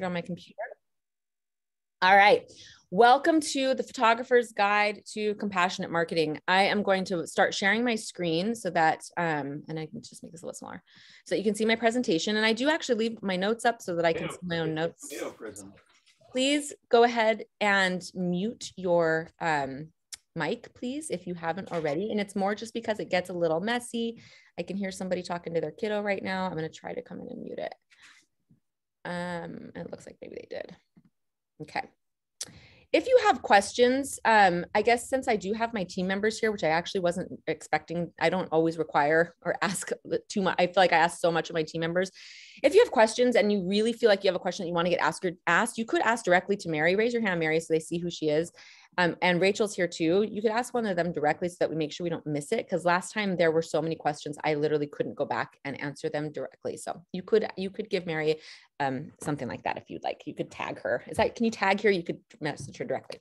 it on my computer. All right. Welcome to the Photographer's Guide to Compassionate Marketing. I am going to start sharing my screen so that, um, and I can just make this a little smaller so that you can see my presentation. And I do actually leave my notes up so that I can see my own notes. Please go ahead and mute your um, mic, please, if you haven't already. And it's more just because it gets a little messy. I can hear somebody talking to their kiddo right now. I'm going to try to come in and mute it. Um, it looks like maybe they did. Okay. If you have questions, um, I guess since I do have my team members here, which I actually wasn't expecting, I don't always require or ask too much. I feel like I ask so much of my team members. If you have questions and you really feel like you have a question that you want to get asked, asked, you could ask directly to Mary. Raise your hand, Mary, so they see who she is. Um, and Rachel's here too. You could ask one of them directly so that we make sure we don't miss it. Because last time there were so many questions, I literally couldn't go back and answer them directly. So you could you could give Mary um, something like that if you'd like. You could tag her. Is that can you tag her? You could message her directly.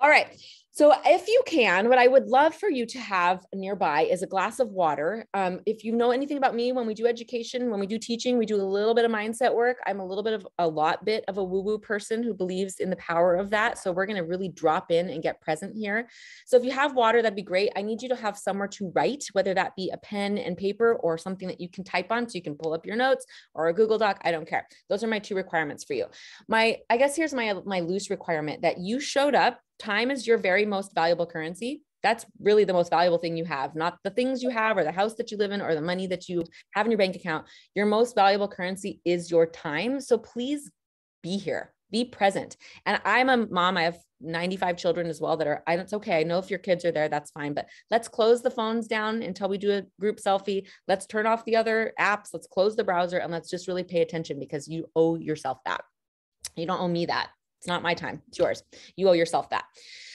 All right. So, if you can, what I would love for you to have nearby is a glass of water. Um, if you know anything about me, when we do education, when we do teaching, we do a little bit of mindset work. I'm a little bit of a lot bit of a woo woo person who believes in the power of that. So, we're going to really drop in and get present here. So, if you have water, that'd be great. I need you to have somewhere to write, whether that be a pen and paper or something that you can type on so you can pull up your notes or a Google Doc. I don't care. Those are my two requirements for you. My, I guess here's my my loose requirement that you showed up time is your very most valuable currency. That's really the most valuable thing you have, not the things you have or the house that you live in or the money that you have in your bank account. Your most valuable currency is your time. So please be here, be present. And I'm a mom, I have 95 children as well that are, I, it's okay. I know if your kids are there, that's fine, but let's close the phones down until we do a group selfie. Let's turn off the other apps. Let's close the browser and let's just really pay attention because you owe yourself that. You don't owe me that. It's not my time. It's yours. You owe yourself that.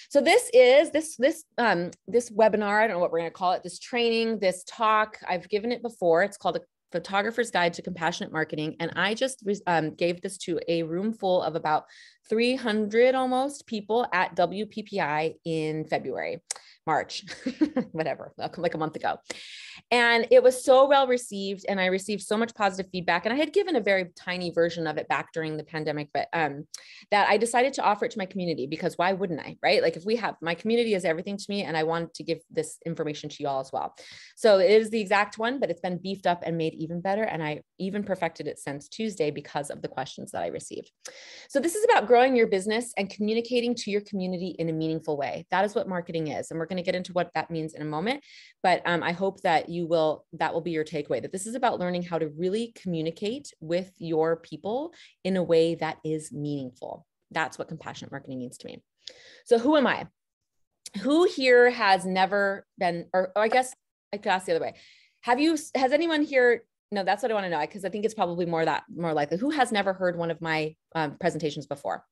So this is this this um this webinar. I don't know what we're going to call it. This training, this talk. I've given it before. It's called a photographer's guide to compassionate marketing and i just um, gave this to a room full of about 300 almost people at wppi in february March, whatever, like a month ago. And it was so well received. And I received so much positive feedback. And I had given a very tiny version of it back during the pandemic, but um, that I decided to offer it to my community because why wouldn't I? Right? Like if we have my community is everything to me, and I wanted to give this information to you all as well. So it is the exact one, but it's been beefed up and made even better. And I even perfected it since Tuesday because of the questions that I received. So this is about growing your business and communicating to your community in a meaningful way. That is what marketing is. And we're going to get into what that means in a moment, but um, I hope that you will, that will be your takeaway that this is about learning how to really communicate with your people in a way that is meaningful. That's what compassionate marketing means to me. So, who am I? Who here has never been, or, or I guess I could ask the other way. Have you, has anyone here no, that's what I want to know because I think it's probably more that more likely. Who has never heard one of my um, presentations before?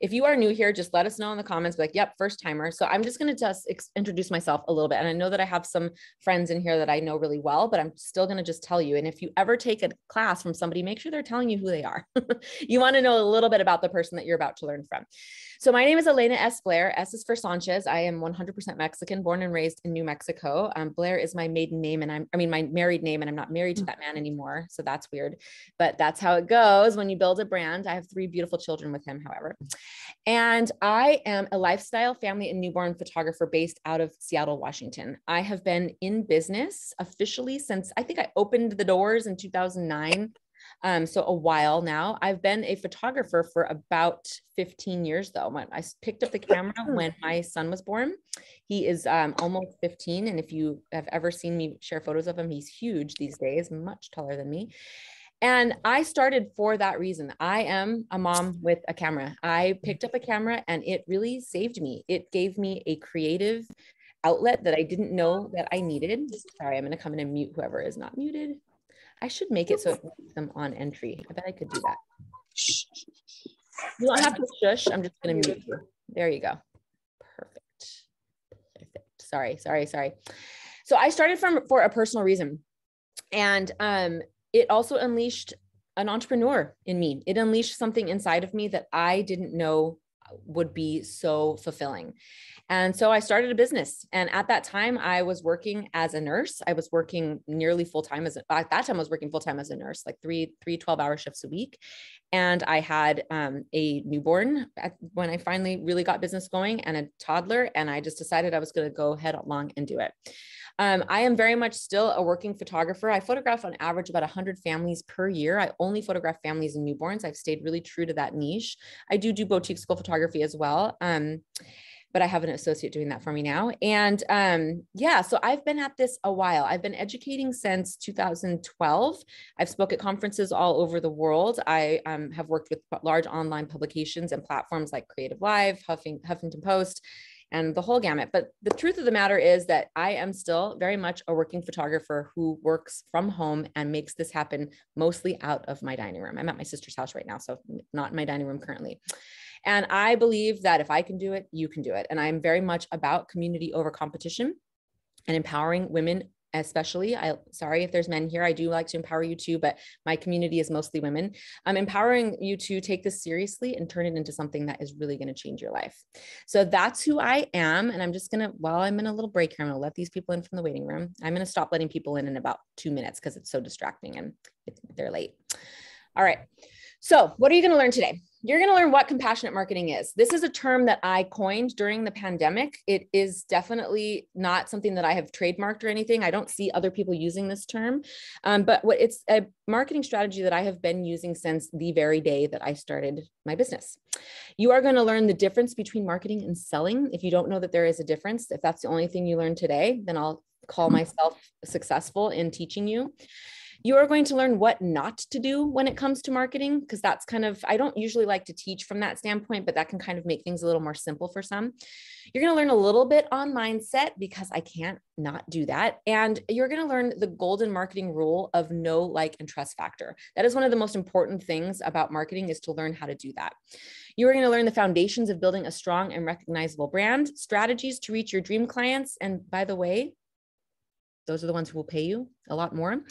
If you are new here, just let us know in the comments. Like, yep, first timer. So I'm just going to just introduce myself a little bit. And I know that I have some friends in here that I know really well, but I'm still going to just tell you. And if you ever take a class from somebody, make sure they're telling you who they are. you want to know a little bit about the person that you're about to learn from. So my name is Elena S. Blair. S is for Sanchez. I am 100% Mexican, born and raised in New Mexico. Um, Blair is my maiden name, and I'm, I mean, my married name, and I'm not married to that man anymore. So that's weird, but that's how it goes when you build a brand. I have three beautiful children with him, however. And I am a lifestyle family and newborn photographer based out of Seattle, Washington. I have been in business officially since I think I opened the doors in 2009 um, so a while now. I've been a photographer for about 15 years though. When I picked up the camera when my son was born. He is um, almost 15. And if you have ever seen me share photos of him, he's huge these days, much taller than me. And I started for that reason. I am a mom with a camera. I picked up a camera and it really saved me. It gave me a creative outlet that I didn't know that I needed. Sorry, I'm going to come in and mute whoever is not muted. I should make it so it makes them on entry. I bet I could do that. You don't have to shush. I'm just going to mute you. There you go. Perfect. Perfect. Sorry, sorry, sorry. So I started from for a personal reason. And um, it also unleashed an entrepreneur in me. It unleashed something inside of me that I didn't know would be so fulfilling. And so I started a business. And at that time, I was working as a nurse. I was working nearly full time as a, at that time, I was working full time as a nurse, like three, three 12 hour shifts a week. And I had um, a newborn when I finally really got business going and a toddler. And I just decided I was going to go head along and do it. Um, I am very much still a working photographer. I photograph on average about 100 families per year. I only photograph families and newborns. I've stayed really true to that niche. I do do boutique school photography as well. Um, but I have an associate doing that for me now. And um, yeah, so I've been at this a while. I've been educating since 2012. I've spoke at conferences all over the world. I um, have worked with large online publications and platforms like Creative Live, Huffing, Huffington Post, and the whole gamut. But the truth of the matter is that I am still very much a working photographer who works from home and makes this happen mostly out of my dining room. I'm at my sister's house right now, so not in my dining room currently. And I believe that if I can do it, you can do it. And I'm very much about community over competition and empowering women especially i sorry if there's men here i do like to empower you too but my community is mostly women. I'm empowering you to take this seriously and turn it into something that is really going to change your life. So that's who i am and i'm just going to while i'm in a little break here i'm going to let these people in from the waiting room. I'm going to stop letting people in in about two minutes because it's so distracting and they're late. All right so what are you going to learn today you're going to learn what compassionate marketing is. This is a term that I coined during the pandemic. It is definitely not something that I have trademarked or anything. I don't see other people using this term, um, but what it's a marketing strategy that I have been using since the very day that I started my business. You are going to learn the difference between marketing and selling. If you don't know that there is a difference, if that's the only thing you learn today, then I'll call myself successful in teaching you. You are going to learn what not to do when it comes to marketing, because that's kind of, I don't usually like to teach from that standpoint, but that can kind of make things a little more simple for some. You're going to learn a little bit on mindset because I can't not do that. And you're going to learn the golden marketing rule of know like, and trust factor. That is one of the most important things about marketing is to learn how to do that. You are going to learn the foundations of building a strong and recognizable brand, strategies to reach your dream clients. And by the way, those are the ones who will pay you a lot more.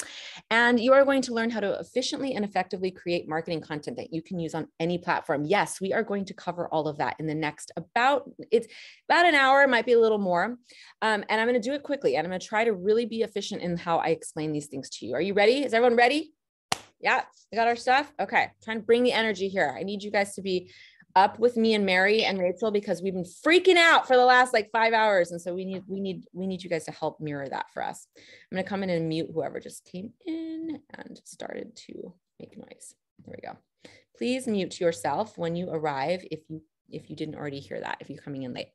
And you are going to learn how to efficiently and effectively create marketing content that you can use on any platform. Yes, we are going to cover all of that in the next about it's about an hour, might be a little more. Um, and I'm going to do it quickly and I'm going to try to really be efficient in how I explain these things to you. Are you ready? Is everyone ready? Yeah, we got our stuff. Okay, trying to bring the energy here. I need you guys to be up with me and Mary and Rachel because we've been freaking out for the last like five hours. And so we need, we need, we need you guys to help mirror that for us. I'm going to come in and mute whoever just came in and started to make noise. There we go. Please mute yourself when you arrive if you, if you didn't already hear that, if you're coming in late.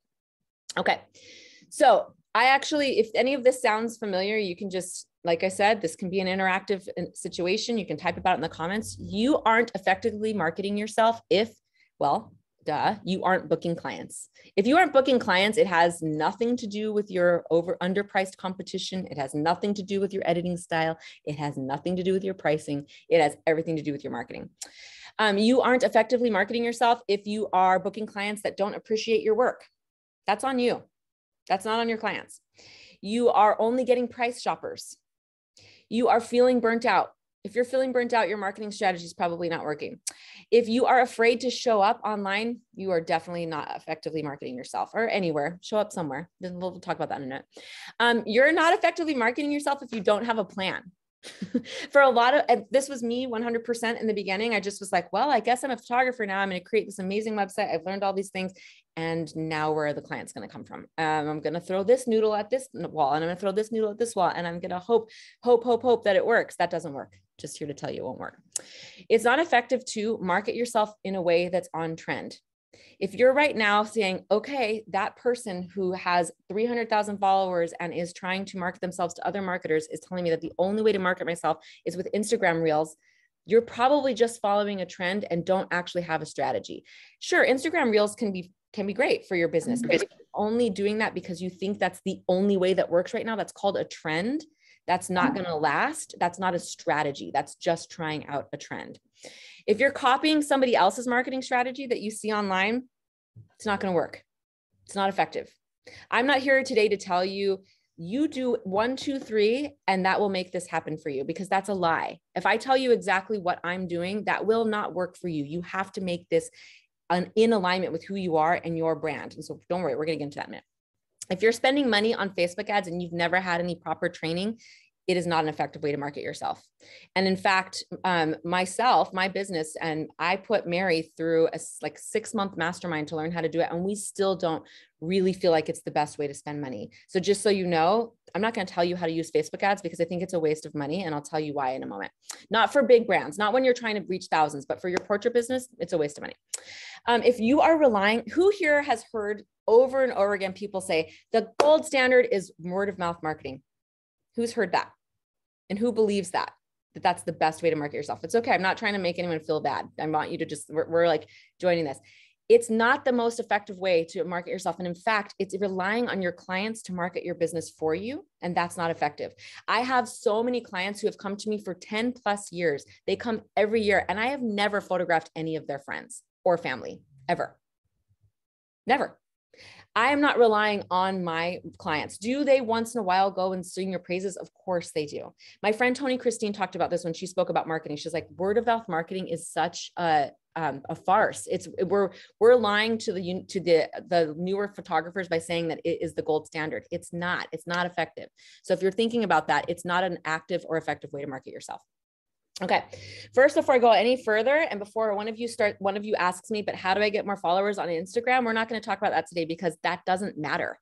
Okay. So I actually, if any of this sounds familiar, you can just, like I said, this can be an interactive uh, situation. You can type about it in the comments. You aren't effectively marketing yourself if well, duh, you aren't booking clients. If you aren't booking clients, it has nothing to do with your over underpriced competition. It has nothing to do with your editing style. It has nothing to do with your pricing. It has everything to do with your marketing. Um, you aren't effectively marketing yourself if you are booking clients that don't appreciate your work. That's on you. That's not on your clients. You are only getting price shoppers. You are feeling burnt out. If you're feeling burnt out, your marketing strategy is probably not working. If you are afraid to show up online, you are definitely not effectively marketing yourself or anywhere. Show up somewhere. We'll talk about that in a minute. Um, you're not effectively marketing yourself if you don't have a plan. for a lot of this was me 100% in the beginning i just was like well i guess i'm a photographer now i'm going to create this amazing website i've learned all these things and now where are the clients going to come from um, i'm going to throw this noodle at this wall and i'm going to throw this noodle at this wall and i'm going to hope hope hope hope that it works that doesn't work just here to tell you it won't work it's not effective to market yourself in a way that's on trend if you're right now saying, okay, that person who has 300,000 followers and is trying to market themselves to other marketers is telling me that the only way to market myself is with Instagram Reels, you're probably just following a trend and don't actually have a strategy. Sure, Instagram Reels can be can be great for your business, but only doing that because you think that's the only way that works right now, that's called a trend. That's not mm. going to last. That's not a strategy. That's just trying out a trend. If you're copying somebody else's marketing strategy that you see online, it's not going to work. It's not effective. I'm not here today to tell you you do one, two, three, and that will make this happen for you because that's a lie. If I tell you exactly what I'm doing, that will not work for you. You have to make this in alignment with who you are and your brand. And so don't worry, we're going to get into that in a minute. If you're spending money on Facebook ads and you've never had any proper training, it is not an effective way to market yourself. And in fact, um, myself, my business, and I put Mary through a like six month mastermind to learn how to do it. And we still don't really feel like it's the best way to spend money. So just so you know, I'm not going to tell you how to use Facebook ads because I think it's a waste of money. And I'll tell you why in a moment. Not for big brands, not when you're trying to reach thousands, but for your portrait business, it's a waste of money. Um, if you are relying, who here has heard over and over again people say the gold standard is word of mouth marketing? Who's heard that? And who believes that? That that's the best way to market yourself. It's okay. I'm not trying to make anyone feel bad. I want you to just, we're, we're like joining this. It's not the most effective way to market yourself. And in fact, it's relying on your clients to market your business for you. And that's not effective. I have so many clients who have come to me for 10 plus years. They come every year, and I have never photographed any of their friends or family ever. Never. I am not relying on my clients. Do they once in a while go and sing your praises? Of course they do. My friend Tony Christine talked about this when she spoke about marketing. She's like, word of mouth marketing is such a um, a farce. It's we're we're lying to the to the the newer photographers by saying that it is the gold standard. It's not. It's not effective. So if you're thinking about that, it's not an active or effective way to market yourself. Okay. First, before I go any further, and before one of you start, one of you asks me, but how do I get more followers on Instagram? We're not going to talk about that today because that doesn't matter.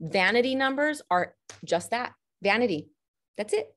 Vanity numbers are just that vanity. That's it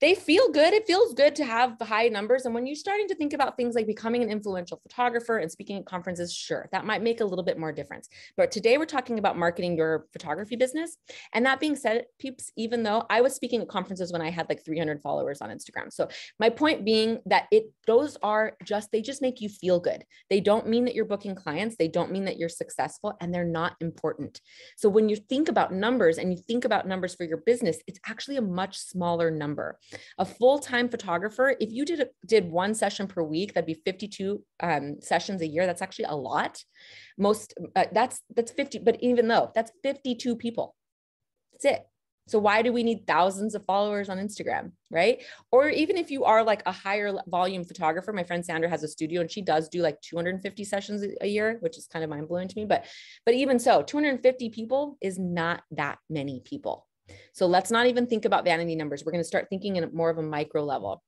they feel good. It feels good to have high numbers. And when you're starting to think about things like becoming an influential photographer and speaking at conferences, sure, that might make a little bit more difference. But today we're talking about marketing your photography business. And that being said, peeps, even though I was speaking at conferences when I had like 300 followers on Instagram. So my point being that it, those are just, they just make you feel good. They don't mean that you're booking clients. They don't mean that you're successful and they're not important. So when you think about numbers and you think about numbers for your business, it's actually a much smaller number A full-time photographer, if you did did one session per week, that'd be 52 um, sessions a year. That's actually a lot. Most uh, that's that's 50, but even though that's 52 people, that's it. So why do we need thousands of followers on Instagram, right? Or even if you are like a higher volume photographer, my friend Sandra has a studio and she does do like 250 sessions a year, which is kind of mind blowing to me. But but even so, 250 people is not that many people. So let's not even think about vanity numbers. We're going to start thinking in more of a micro level.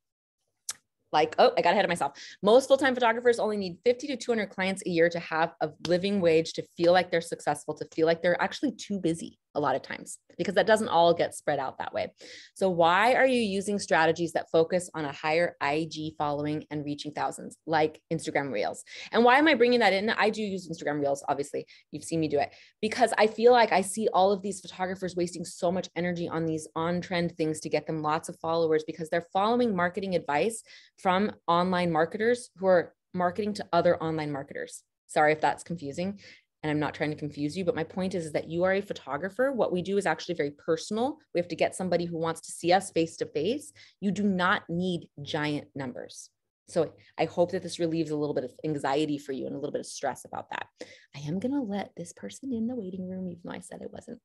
Like, oh, I got ahead of myself. Most full time photographers only need 50 to 200 clients a year to have a living wage, to feel like they're successful, to feel like they're actually too busy a lot of times because that doesn't all get spread out that way. So, why are you using strategies that focus on a higher IG following and reaching thousands, like Instagram Reels? And why am I bringing that in? I do use Instagram Reels, obviously. You've seen me do it because I feel like I see all of these photographers wasting so much energy on these on trend things to get them lots of followers because they're following marketing advice from online marketers who are marketing to other online marketers. Sorry if that's confusing and I'm not trying to confuse you, but my point is, is that you are a photographer. What we do is actually very personal. We have to get somebody who wants to see us face to face. You do not need giant numbers. So I hope that this relieves a little bit of anxiety for you and a little bit of stress about that. I am going to let this person in the waiting room, even though I said it wasn't.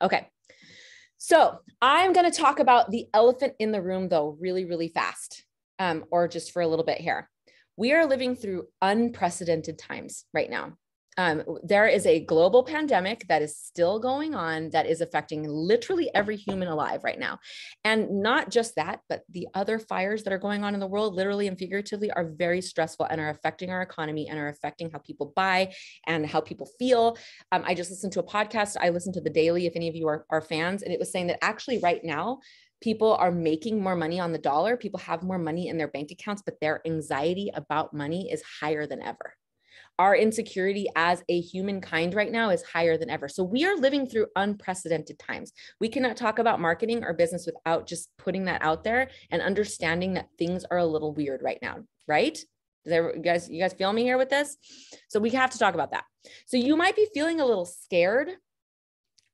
Okay. So I'm going to talk about the elephant in the room, though, really, really fast, um, or just for a little bit here. We are living through unprecedented times right now um, there is a global pandemic that is still going on that is affecting literally every human alive right now. And not just that, but the other fires that are going on in the world, literally and figuratively, are very stressful and are affecting our economy and are affecting how people buy and how people feel. Um, I just listened to a podcast. I listened to The Daily, if any of you are, are fans, and it was saying that actually right now, people are making more money on the dollar. People have more money in their bank accounts, but their anxiety about money is higher than ever our insecurity as a humankind right now is higher than ever. So we are living through unprecedented times. We cannot talk about marketing or business without just putting that out there and understanding that things are a little weird right now, right? There, you guys, you guys feel me here with this? So we have to talk about that. So you might be feeling a little scared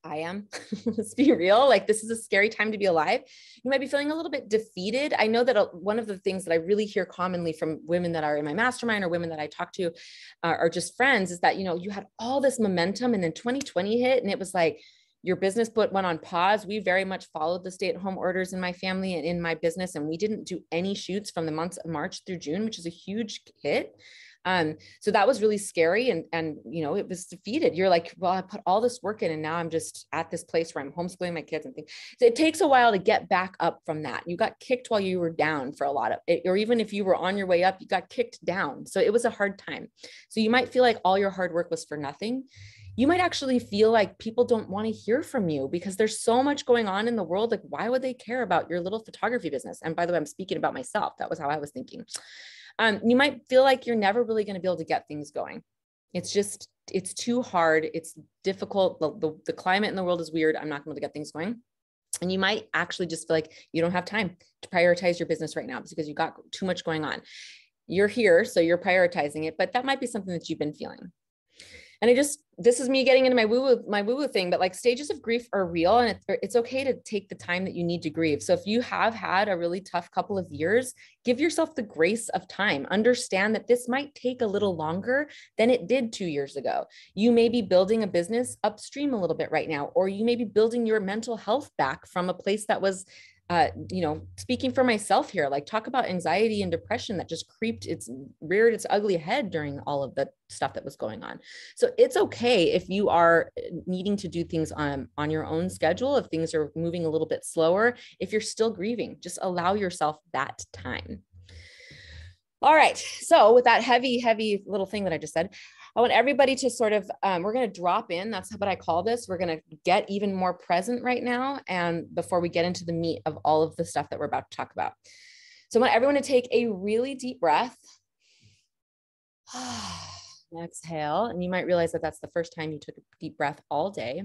I am. Let's be real. Like, this is a scary time to be alive. You might be feeling a little bit defeated. I know that a, one of the things that I really hear commonly from women that are in my mastermind or women that I talk to uh, or just friends is that, you know, you had all this momentum and then 2020 hit and it was like, your business put went on pause. We very much followed the stay at home orders in my family and in my business. And we didn't do any shoots from the months of March through June, which is a huge hit. Um, so that was really scary. And, and, you know, it was defeated. You're like, well, I put all this work in and now I'm just at this place where I'm homeschooling my kids and things. So it takes a while to get back up from that. You got kicked while you were down for a lot of it, or even if you were on your way up, you got kicked down. So it was a hard time. So you might feel like all your hard work was for nothing you might actually feel like people don't want to hear from you because there's so much going on in the world. Like, why would they care about your little photography business? And by the way, I'm speaking about myself. That was how I was thinking. Um, you might feel like you're never really going to be able to get things going. It's just, it's too hard. It's difficult. The, the, the climate in the world is weird. I'm not going to get things going. And you might actually just feel like you don't have time to prioritize your business right now because you got too much going on. You're here, so you're prioritizing it, but that might be something that you've been feeling and I just this is me getting into my woo woo my woo woo thing, but like stages of grief are real, and it's it's okay to take the time that you need to grieve. So if you have had a really tough couple of years, give yourself the grace of time. Understand that this might take a little longer than it did two years ago. You may be building a business upstream a little bit right now, or you may be building your mental health back from a place that was uh, you know, speaking for myself here, like talk about anxiety and depression that just creeped its reared its ugly head during all of the stuff that was going on. So it's okay if you are uh, needing to do things on on your own schedule, if things are moving a little bit slower, if you're still grieving, just allow yourself that time. All right. So with that heavy, heavy little thing that I just said, I want everybody to sort of, um, we're going to drop in. That's what I call this. We're going to get even more present right now. And before we get into the meat of all of the stuff that we're about to talk about. So I want everyone to take a really deep breath. Exhale. And you might realize that that's the first time you took a deep breath all day.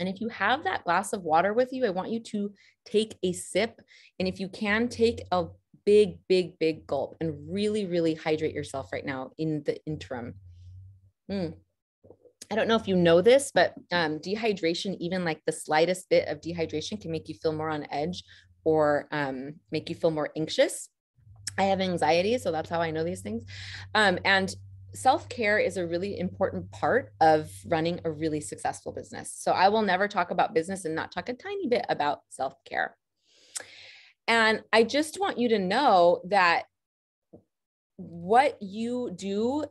And if you have that glass of water with you, I want you to take a sip. And if you can, take a big, big, big gulp and really, really hydrate yourself right now in the interim. Mm. I don't know if you know this, but um, dehydration, even like the slightest bit of dehydration, can make you feel more on edge or um, make you feel more anxious. I have anxiety, so that's how I know these things. Um, and self care is a really important part of running a really successful business. So I will never talk about business and not talk a tiny bit about self care. And I just want you to know that what you do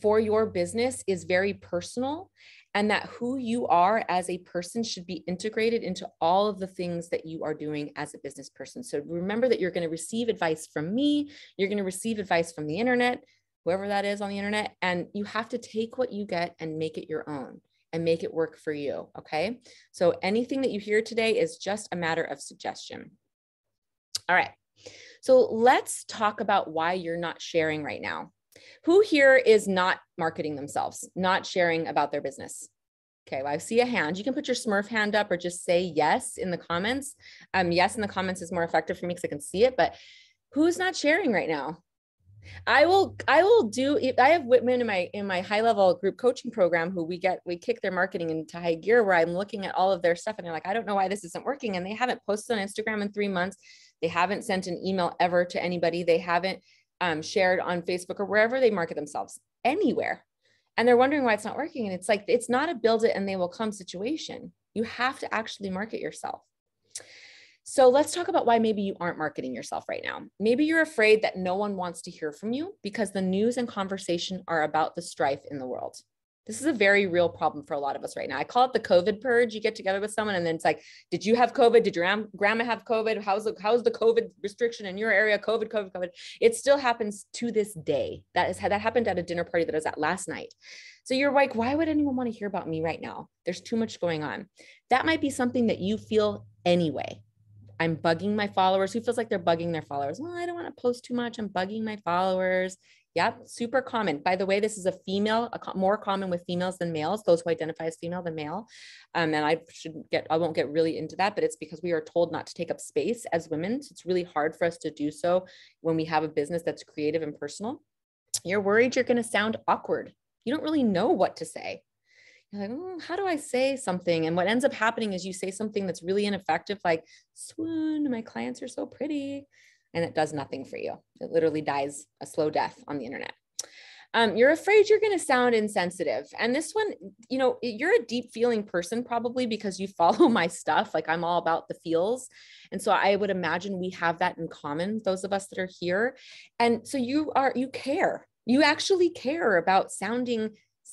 for your business is very personal and that who you are as a person should be integrated into all of the things that you are doing as a business person. So remember that you're going to receive advice from me, you're going to receive advice from the internet, whoever that is on the internet, and you have to take what you get and make it your own and make it work for you. Okay. So anything that you hear today is just a matter of suggestion. All right. So let's talk about why you're not sharing right now. Who here is not marketing themselves, not sharing about their business? Okay, well, I see a hand. You can put your Smurf hand up or just say yes in the comments. Um, yes in the comments is more effective for me because I can see it, but who's not sharing right now? I will I will do I have women in my in my high level group coaching program who we get we kick their marketing into high gear where I'm looking at all of their stuff and they're like I don't know why this isn't working and they haven't posted on Instagram in 3 months they haven't sent an email ever to anybody they haven't um, shared on Facebook or wherever they market themselves, anywhere. And they're wondering why it's not working. And it's like, it's not a build it and they will come situation. You have to actually market yourself. So let's talk about why maybe you aren't marketing yourself right now. Maybe you're afraid that no one wants to hear from you because the news and conversation are about the strife in the world. This is a very real problem for a lot of us right now. I call it the COVID purge. You get together with someone and then it's like, did you have COVID? Did your grandma have COVID? How's the, how's the COVID restriction in your area? COVID, COVID, COVID. It still happens to this day. That is that happened at a dinner party that I was at last night. So you're like, why would anyone want to hear about me right now? There's too much going on. That might be something that you feel anyway. I'm bugging my followers. Who feels like they're bugging their followers? Well, I don't want to post too much. I'm bugging my followers. Yep, super common. By the way, this is a female, a more common with females than males, those who identify as female than male. Um, and I shouldn't get, I won't get really into that, but it's because we are told not to take up space as women. So it's really hard for us to do so when we have a business that's creative and personal. You're worried you're going to sound awkward. You don't really know what to say. You're like, oh, how do I say something? And what ends up happening is you say something that's really ineffective, like, swoon, my clients are so pretty and it does nothing for you. It literally dies a slow death on the internet. Um, you're afraid you're going to sound insensitive. And this one, you know, you're a deep feeling person probably because you follow my stuff. Like I'm all about the feels. And so I would imagine we have that in common, those of us that are here. And so you are, you care. You actually care about sounding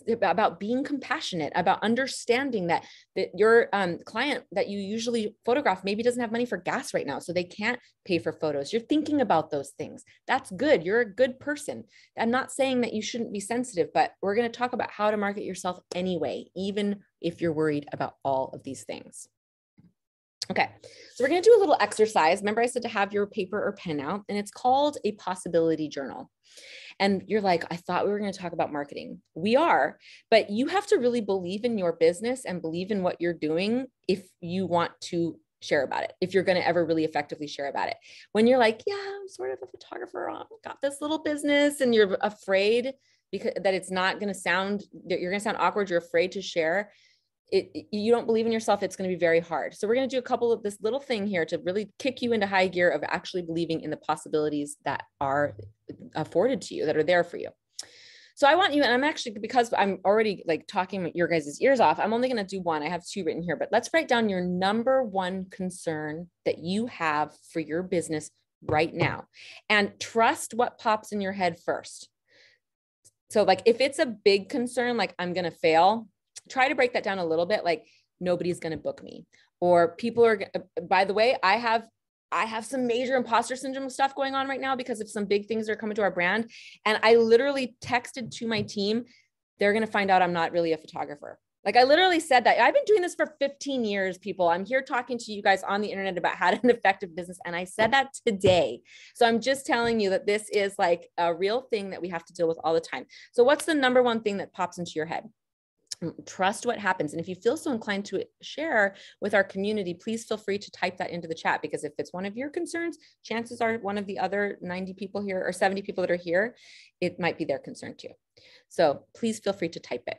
about being compassionate about understanding that that your um, client that you usually photograph maybe doesn't have money for gas right now so they can't pay for photos. You're thinking about those things. That's good. You're a good person. I'm not saying that you shouldn't be sensitive but we're going to talk about how to market yourself anyway even if you're worried about all of these things. Okay, so we're going to do a little exercise. Remember, I said to have your paper or pen out, and it's called a possibility journal. And you're like, I thought we were going to talk about marketing. We are, but you have to really believe in your business and believe in what you're doing if you want to share about it, if you're going to ever really effectively share about it. When you're like, yeah, I'm sort of a photographer, I've got this little business, and you're afraid because that it's not going to sound, that you're going to sound awkward, you're afraid to share it, you don't believe in yourself, it's going to be very hard. So we're going to do a couple of this little thing here to really kick you into high gear of actually believing in the possibilities that are afforded to you, that are there for you. So I want you, and I'm actually, because I'm already like talking your guys' ears off, I'm only going to do one. I have two written here, but let's write down your number one concern that you have for your business right now and trust what pops in your head first. So, like, if it's a big concern, like I'm going to fail, try to break that down a little bit like nobody's going to book me or people are uh, uh, by the way i have i have some major imposter syndrome stuff going on right now because of some big things that are coming to our brand and i literally texted to my team they're going to find out i'm not really a photographer like I literally said that I've been doing this for 15 years, people. I'm here talking to you guys on the internet about how to an effective business. And I said that today. So I'm just telling you that this is like a real thing that we have to deal with all the time. So what's the number one thing that pops into your head? Trust what happens. And if you feel so inclined to share with our community, please feel free to type that into the chat because if it's one of your concerns, chances are one of the other 90 people here or 70 people that are here, it might be their concern too. So please feel free to type it.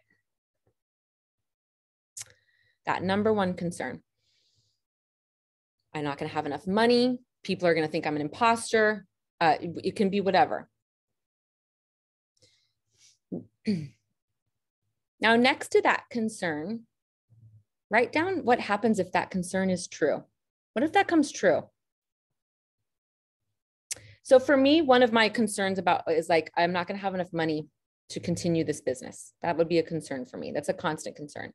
That number one concern. I'm not going to have enough money. People are going to think I'm an imposter. Uh, it can be whatever. Now, next to that concern, write down what happens if that concern is true. What if that comes true? So for me, one of my concerns about is like, I'm not going to have enough money to continue this business. That would be a concern for me. That's a constant concern.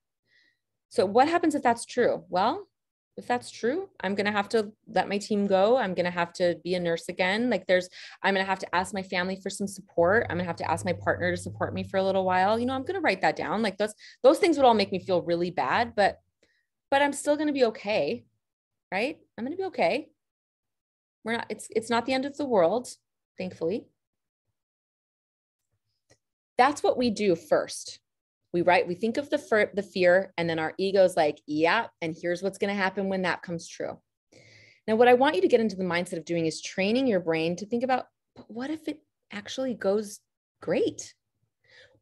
So what happens if that's true? Well, if that's true, I'm going to have to let my team go. I'm going to have to be a nurse again. Like there's, I'm going to have to ask my family for some support. I'm going to have to ask my partner to support me for a little while. You know, I'm going to write that down. Like those, those things would all make me feel really bad, but, but I'm still going to be okay. Right. I'm going to be okay. We're not, it's, it's not the end of the world, thankfully. That's what we do first we write we think of the the fear and then our ego's like yeah and here's what's going to happen when that comes true. Now what i want you to get into the mindset of doing is training your brain to think about what if it actually goes great?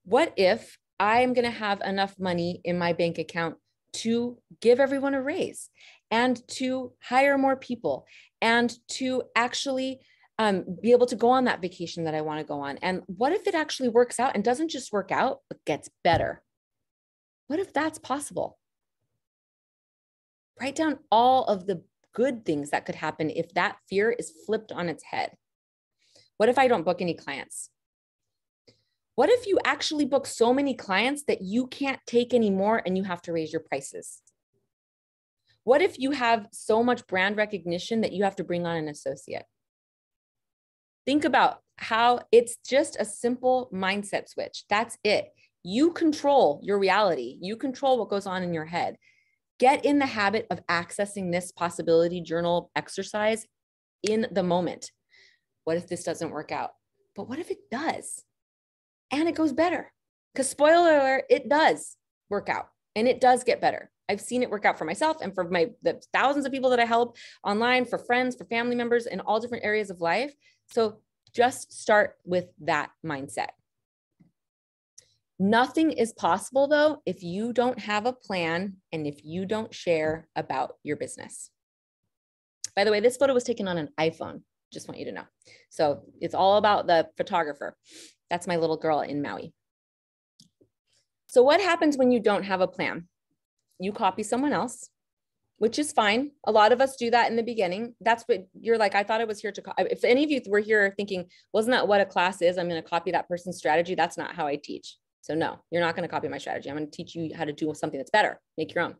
What if i'm going to have enough money in my bank account to give everyone a raise and to hire more people and to actually um, be able to go on that vacation that I want to go on. And what if it actually works out and doesn't just work out, but gets better? What if that's possible? Write down all of the good things that could happen if that fear is flipped on its head. What if I don't book any clients? What if you actually book so many clients that you can't take anymore and you have to raise your prices? What if you have so much brand recognition that you have to bring on an associate? Think about how it's just a simple mindset switch. That's it. You control your reality, you control what goes on in your head. Get in the habit of accessing this possibility journal exercise in the moment. What if this doesn't work out? But what if it does? And it goes better? Because, spoiler alert, it does work out and it does get better. I've seen it work out for myself and for my the thousands of people that I help online, for friends, for family members in all different areas of life. So just start with that mindset. Nothing is possible though if you don't have a plan and if you don't share about your business. By the way, this photo was taken on an iPhone. Just want you to know. So it's all about the photographer. That's my little girl in Maui. So what happens when you don't have a plan? You copy someone else which is fine. A lot of us do that in the beginning. That's what you're like. I thought I was here to, co- if any of you were here thinking, wasn't that what a class is? I'm going to copy that person's strategy. That's not how I teach. So no, you're not going to copy my strategy. I'm going to teach you how to do something that's better, make your own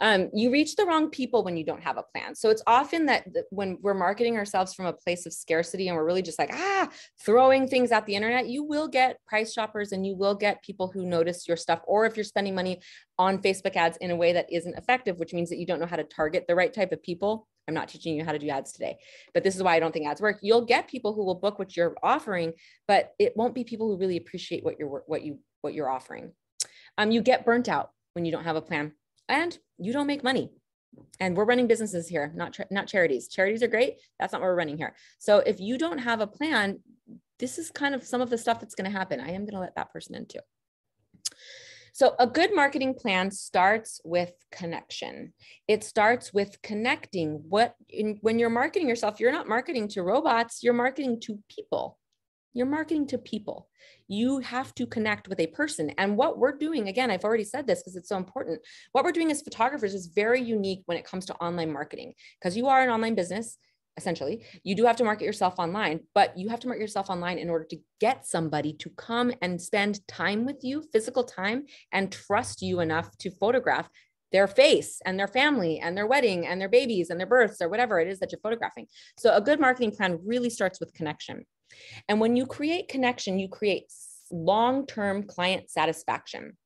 um, you reach the wrong people when you don't have a plan. So it's often that when we're marketing ourselves from a place of scarcity and we're really just like, ah, throwing things at the internet, you will get price shoppers and you will get people who notice your stuff. Or if you're spending money on Facebook ads in a way that isn't effective, which means that you don't know how to target the right type of people. I'm not teaching you how to do ads today, but this is why I don't think ads work. You'll get people who will book what you're offering, but it won't be people who really appreciate what you're what you what you're offering. Um, you get burnt out when you don't have a plan and you don't make money. And we're running businesses here not not charities. Charities are great. That's not what we're running here. So if you don't have a plan this is kind of some of the stuff that's going to happen. I am going to let that person in too. So a good marketing plan starts with connection. It starts with connecting. What in, when you're marketing yourself you're not marketing to robots you're marketing to people. You're marketing to people. You have to connect with a person. And what we're doing, again, I've already said this because it's so important. What we're doing as photographers is very unique when it comes to online marketing because you are an online business. Essentially, you do have to market yourself online, but you have to market yourself online in order to get somebody to come and spend time with you, physical time, and trust you enough to photograph their face and their family and their wedding and their babies and their births or whatever it is that you're photographing. So, a good marketing plan really starts with connection. And when you create connection, you create long term client satisfaction.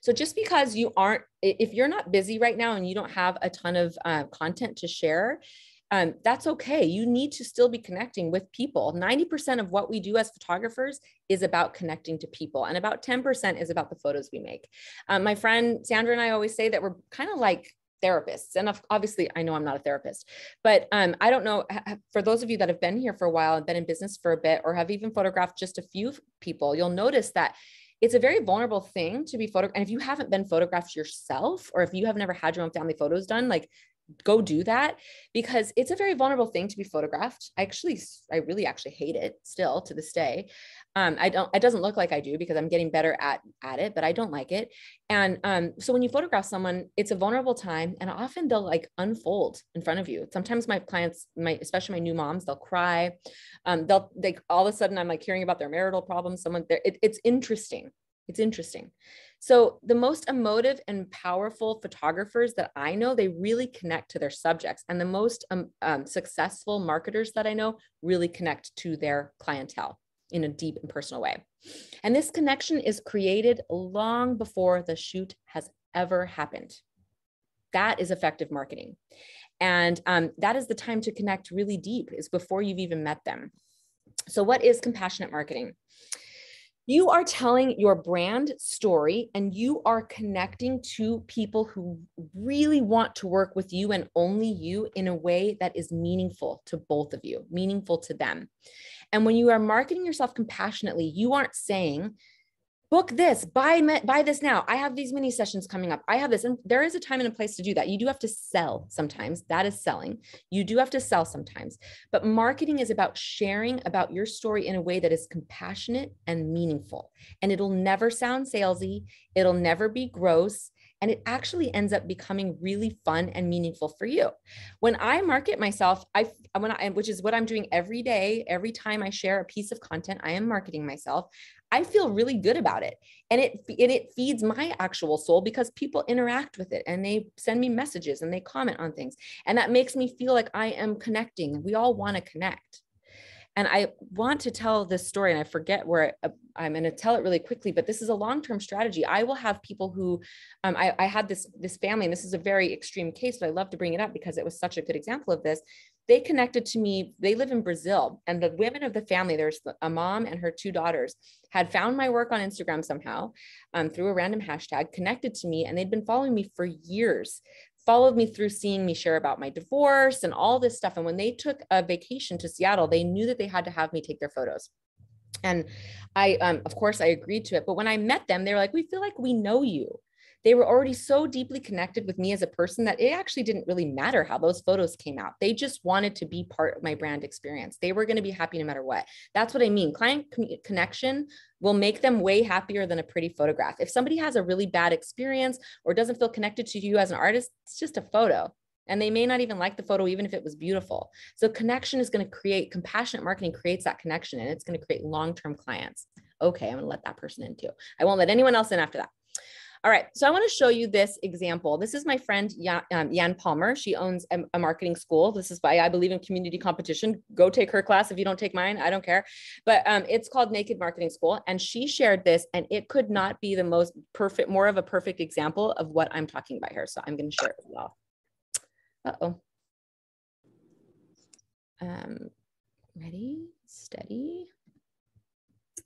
So just because you aren't, if you're not busy right now and you don't have a ton of uh, content to share, um, that's okay. You need to still be connecting with people. 90% of what we do as photographers is about connecting to people, and about 10% is about the photos we make. Um, my friend Sandra and I always say that we're kind of like therapists. And obviously i know i'm not a therapist but um, i don't know for those of you that have been here for a while and been in business for a bit or have even photographed just a few people you'll notice that it's a very vulnerable thing to be photographed and if you haven't been photographed yourself or if you have never had your own family photos done like go do that because it's a very vulnerable thing to be photographed. I actually, I really actually hate it still to this day. Um, I don't, it doesn't look like I do because I'm getting better at, at it, but I don't like it. And um, so when you photograph someone, it's a vulnerable time and often they'll like unfold in front of you. Sometimes my clients, my, especially my new moms, they'll cry. Um, they'll, they, all of a sudden I'm like hearing about their marital problems. Someone there, it, it's interesting. It's interesting. So the most emotive and powerful photographers that I know, they really connect to their subjects. And the most um, um, successful marketers that I know really connect to their clientele in a deep and personal way. And this connection is created long before the shoot has ever happened. That is effective marketing. And um, that is the time to connect really deep, is before you've even met them. So, what is compassionate marketing? You are telling your brand story and you are connecting to people who really want to work with you and only you in a way that is meaningful to both of you, meaningful to them. And when you are marketing yourself compassionately, you aren't saying, book this buy buy this now. I have these mini sessions coming up. I have this and there is a time and a place to do that. You do have to sell sometimes. That is selling. You do have to sell sometimes. But marketing is about sharing about your story in a way that is compassionate and meaningful. And it'll never sound salesy. It'll never be gross. And it actually ends up becoming really fun and meaningful for you. When I market myself, I when I which is what I'm doing every day, every time I share a piece of content, I am marketing myself. I feel really good about it. And it and it feeds my actual soul because people interact with it and they send me messages and they comment on things. And that makes me feel like I am connecting. We all want to connect. And I want to tell this story, and I forget where uh, I'm going to tell it really quickly, but this is a long-term strategy. I will have people who, um, I, I had this this family, and this is a very extreme case, but I love to bring it up because it was such a good example of this. They connected to me. They live in Brazil, and the women of the family, there's a mom and her two daughters, had found my work on Instagram somehow um, through a random hashtag, connected to me, and they'd been following me for years followed me through seeing me share about my divorce and all this stuff. And when they took a vacation to Seattle, they knew that they had to have me take their photos. And I, um, of course, I agreed to it. But when I met them, they were like, we feel like we know you. They were already so deeply connected with me as a person that it actually didn't really matter how those photos came out. They just wanted to be part of my brand experience. They were going to be happy no matter what. That's what I mean. Client connection will make them way happier than a pretty photograph. If somebody has a really bad experience or doesn't feel connected to you as an artist, it's just a photo. And they may not even like the photo, even if it was beautiful. So, connection is going to create compassionate marketing, creates that connection, and it's going to create long term clients. Okay, I'm going to let that person in too. I won't let anyone else in after that. All right, so I want to show you this example. This is my friend Jan, um, Jan Palmer. She owns a, a, marketing school. This is why I believe in community competition. Go take her class if you don't take mine. I don't care. But um, it's called Naked Marketing School, and she shared this, and it could not be the most perfect, more of a perfect example of what I'm talking about here. So I'm going to share it with y'all. Uh oh. Um, ready, steady.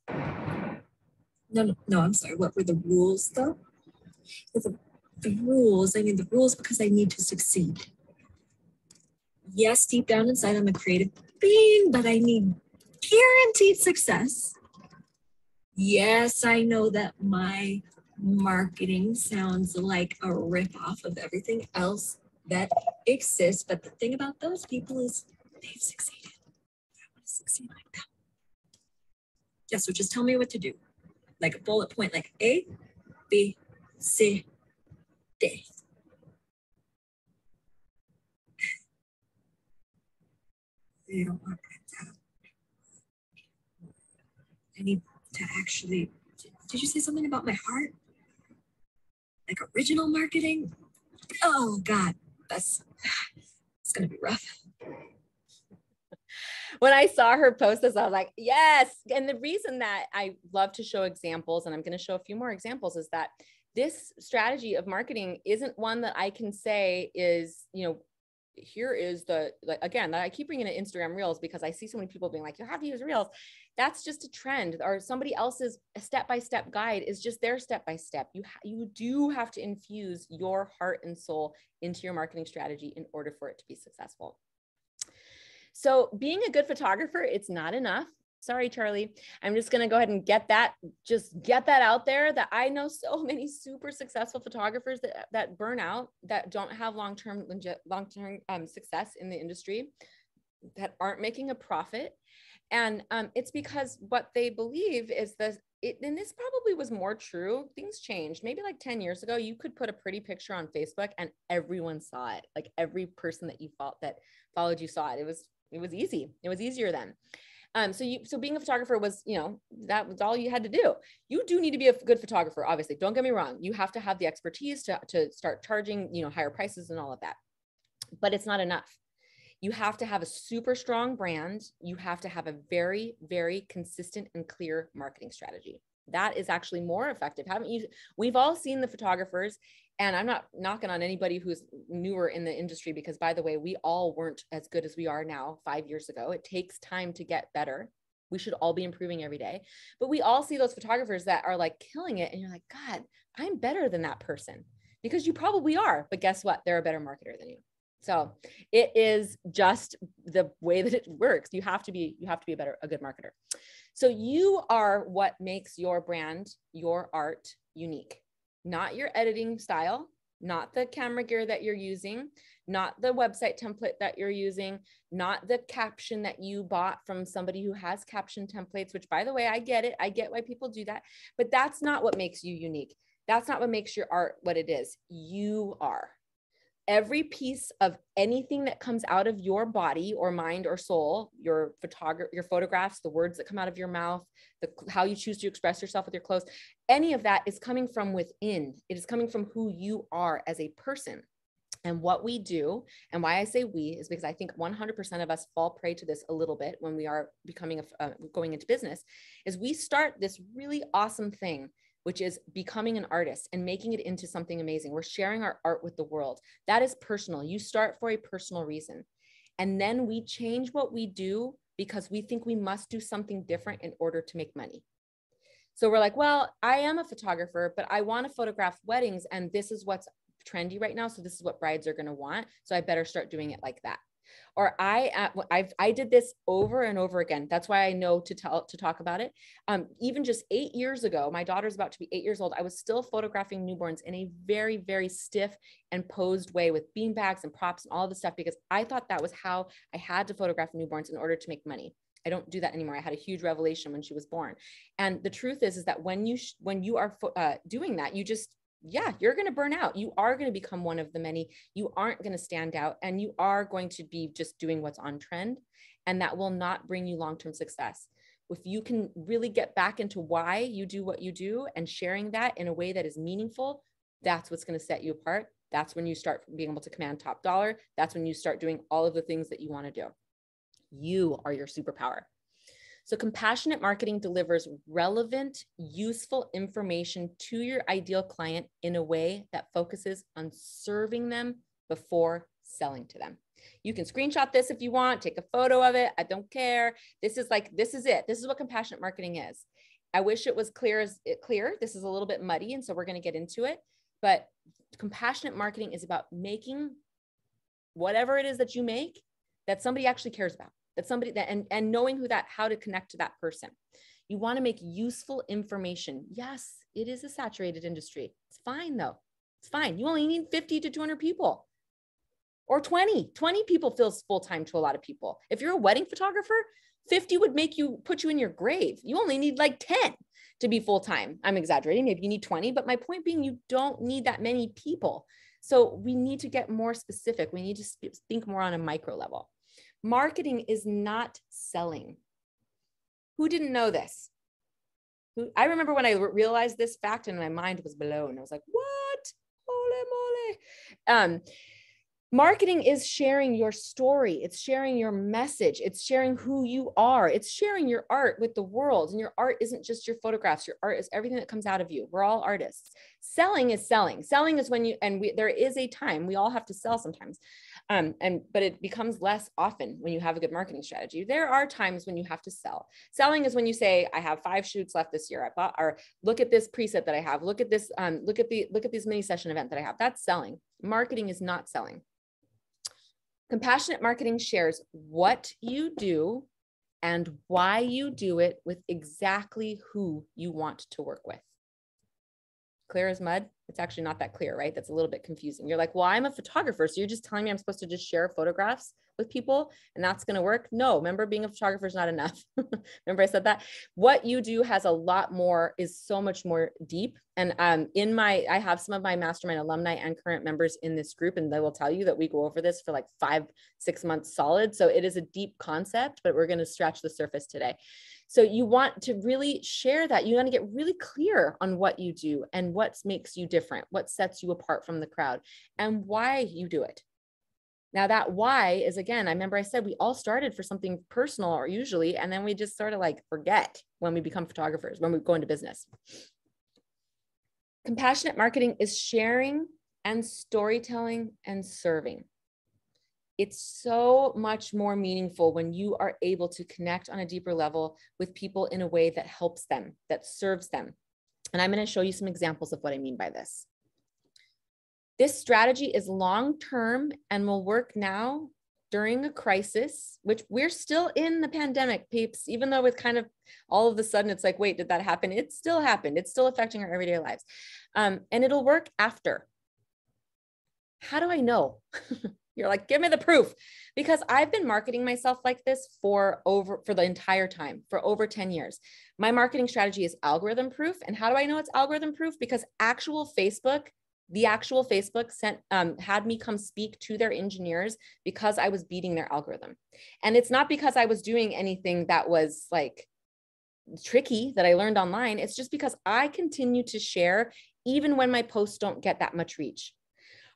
No, no, no, I'm sorry. What were the rules though? The, the rules, I mean, the rules because I need to succeed. Yes, deep down inside, I'm a creative being, but I need guaranteed success. Yes, I know that my marketing sounds like a ripoff of everything else that exists, but the thing about those people is they've succeeded. I want to succeed like them. Yeah, so just tell me what to do. Like a bullet point, like A, B, C, D. You don't want that. I need to actually, did you say something about my heart? Like original marketing? Oh God, that's, it's gonna be rough when I saw her post this, I was like, yes. And the reason that I love to show examples, and I'm going to show a few more examples, is that this strategy of marketing isn't one that I can say is, you know, here is the like again that I keep bringing in Instagram Reels because I see so many people being like, you have to use Reels. That's just a trend, or somebody else's step by step guide is just their step by step. You ha- you do have to infuse your heart and soul into your marketing strategy in order for it to be successful. So being a good photographer, it's not enough. Sorry, Charlie. I'm just going to go ahead and get that, just get that out there that I know so many super successful photographers that, that burn out, that don't have long-term, long-term um, success in the industry, that aren't making a profit. And um, it's because what they believe is that it, and this probably was more true. Things changed. Maybe like 10 years ago, you could put a pretty picture on Facebook and everyone saw it. Like every person that you felt that followed you saw it. It was it was easy. It was easier then. Um, so you, so being a photographer was, you know, that was all you had to do. You do need to be a good photographer, obviously. Don't get me wrong. You have to have the expertise to, to start charging, you know, higher prices and all of that. But it's not enough. You have to have a super strong brand. You have to have a very, very consistent and clear marketing strategy. That is actually more effective. Haven't you? We've all seen the photographers and i'm not knocking on anybody who's newer in the industry because by the way we all weren't as good as we are now five years ago. It takes time to get better. We should all be improving every day. But we all see those photographers that are like killing it and you're like god i'm better than that person. Because you probably are but guess what? They're a better marketer than you. So it is just the way that it works. You have to be you have to be a better a good marketer so you are what makes your brand your art unique not your editing style, not the camera gear that you're using, not the website template that you're using, not the caption that you bought from somebody who has caption templates, which by the way, I get it. I get why people do that, but that's not what makes you unique. That's not what makes your art what it is. You are every piece of anything that comes out of your body or mind or soul your photograph your photographs the words that come out of your mouth the how you choose to express yourself with your clothes any of that is coming from within it is coming from who you are as a person and what we do, and why I say we, is because I think 100% of us fall prey to this a little bit when we are becoming a, uh, going into business. Is we start this really awesome thing which is becoming an artist and making it into something amazing. We're sharing our art with the world. That is personal. You start for a personal reason. And then we change what we do because we think we must do something different in order to make money. So we're like, well, I am a photographer, but I want to photograph weddings and this is what's trendy right now. So this is what brides are going to want. So I better start doing it like that. Or I, uh, I've, I did this over and over again. That's why I know to tell, to talk about it. Um, even just eight years ago, my daughter's about to be eight years old. I was still photographing newborns in a very, very stiff and posed way with bean bags and props and all the stuff, because I thought that was how I had to photograph newborns in order to make money. I don't do that anymore. I had a huge revelation when she was born. And the truth is, is that when you, sh- when you are uh, doing that, you just yeah, you're going to burn out. You are going to become one of the many. You aren't going to stand out and you are going to be just doing what's on trend. And that will not bring you long term success. If you can really get back into why you do what you do and sharing that in a way that is meaningful, that's what's going to set you apart. That's when you start being able to command top dollar. That's when you start doing all of the things that you want to do. You are your superpower. So, compassionate marketing delivers relevant, useful information to your ideal client in a way that focuses on serving them before selling to them. You can screenshot this if you want, take a photo of it. I don't care. This is like, this is it. This is what compassionate marketing is. I wish it was clear as it clear. This is a little bit muddy, and so we're going to get into it. But compassionate marketing is about making whatever it is that you make that somebody actually cares about that somebody that and, and knowing who that how to connect to that person. You want to make useful information. Yes it is a saturated industry. It's fine though. It's fine. You only need 50 to 200 people. Or 20 20 people feels full-time to a lot of people. If you're a wedding photographer 50 would make you put you in your grave. You only need like 10 to be full-time. I'm exaggerating. Maybe you need 20 but my point being you don't need that many people. So we need to get more specific. We need to think more on a micro level marketing is not selling. Who didn't know this? I remember when I realized this fact and my mind was blown. I was like, what? Holy moly. Um, marketing is sharing your story it's sharing your message it's sharing who you are it's sharing your art with the world and your art isn't just your photographs your art is everything that comes out of you we're all artists selling is selling selling is when you and we, there is a time we all have to sell sometimes um, and but it becomes less often when you have a good marketing strategy. There are times when you have to sell. Selling is when you say, "I have five shoots left this year. I bought," or "Look at this preset that I have. Look at this. Um, look at the look at this mini session event that I have." That's selling. Marketing is not selling. Compassionate marketing shares what you do and why you do it with exactly who you want to work with. Clear as mud? It's actually not that clear, right? That's a little bit confusing. You're like, well, I'm a photographer. So you're just telling me I'm supposed to just share photographs with people and that's going to work. No, remember being a photographer is not enough. remember I said that what you do has a lot more is so much more deep. And um, in my, I have some of my mastermind alumni and current members in this group, and they will tell you that we go over this for like five, six months solid. So it is a deep concept, but we're going to stretch the surface today. So you want to really share that. You want to get really clear on what you do and what makes you different, what sets you apart from the crowd, and why you do it. Now, that why is again, I remember I said we all started for something personal or usually, and then we just sort of like forget when we become photographers, when we go into business. Compassionate marketing is sharing and storytelling and serving it's so much more meaningful when you are able to connect on a deeper level with people in a way that helps them, that serves them. And I'm going to show you some examples of what I mean by this. This strategy is long term and will work now during a crisis, which we're still in the pandemic, peeps, even though it's kind of all of a sudden it's like, wait, did that happen? It still happened. It's still affecting our everyday lives. Um, and it'll work after. How do I know? You're like, give me the proof. Because I've been marketing myself like this for over for the entire time, for over 10 years. My marketing strategy is algorithm proof. And how do I know it's algorithm proof? Because actual Facebook, the actual Facebook sent um, had me come speak to their engineers because I was beating their algorithm. And it's not because I was doing anything that was like tricky that I learned online. It's just because I continue to share even when my posts don't get that much reach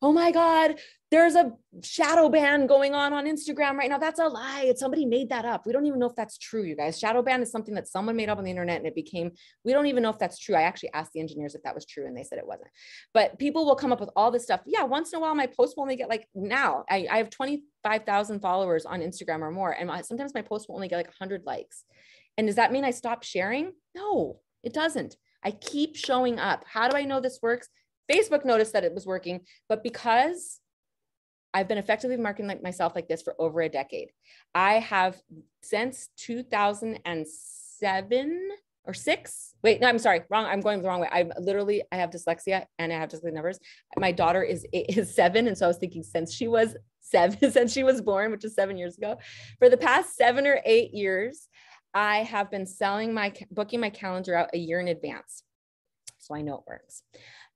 oh my God, there's a shadow ban going on on Instagram right now. That's a lie. Somebody made that up. We don't even know if that's true, you guys. Shadow ban is something that someone made up on the internet and it became, we don't even know if that's true. I actually asked the engineers if that was true and they said it wasn't. But people will come up with all this stuff. Yeah, once in a while, my post will only get like now, I, I have 25,000 followers on Instagram or more. And sometimes my post will only get like 100 likes. And does that mean I stop sharing? No, it doesn't. I keep showing up. How do I know this works? Facebook noticed that it was working, but because I've been effectively marketing like myself like this for over a decade. I have since 2007 or six. Wait, no, I'm sorry, wrong. I'm going the wrong way. I'm literally, I have dyslexia and I have dyslexic numbers. My daughter is is seven, and so I was thinking since she was seven, since she was born, which is seven years ago, for the past seven or eight years, I have been selling my booking my calendar out a year in advance, so I know it works.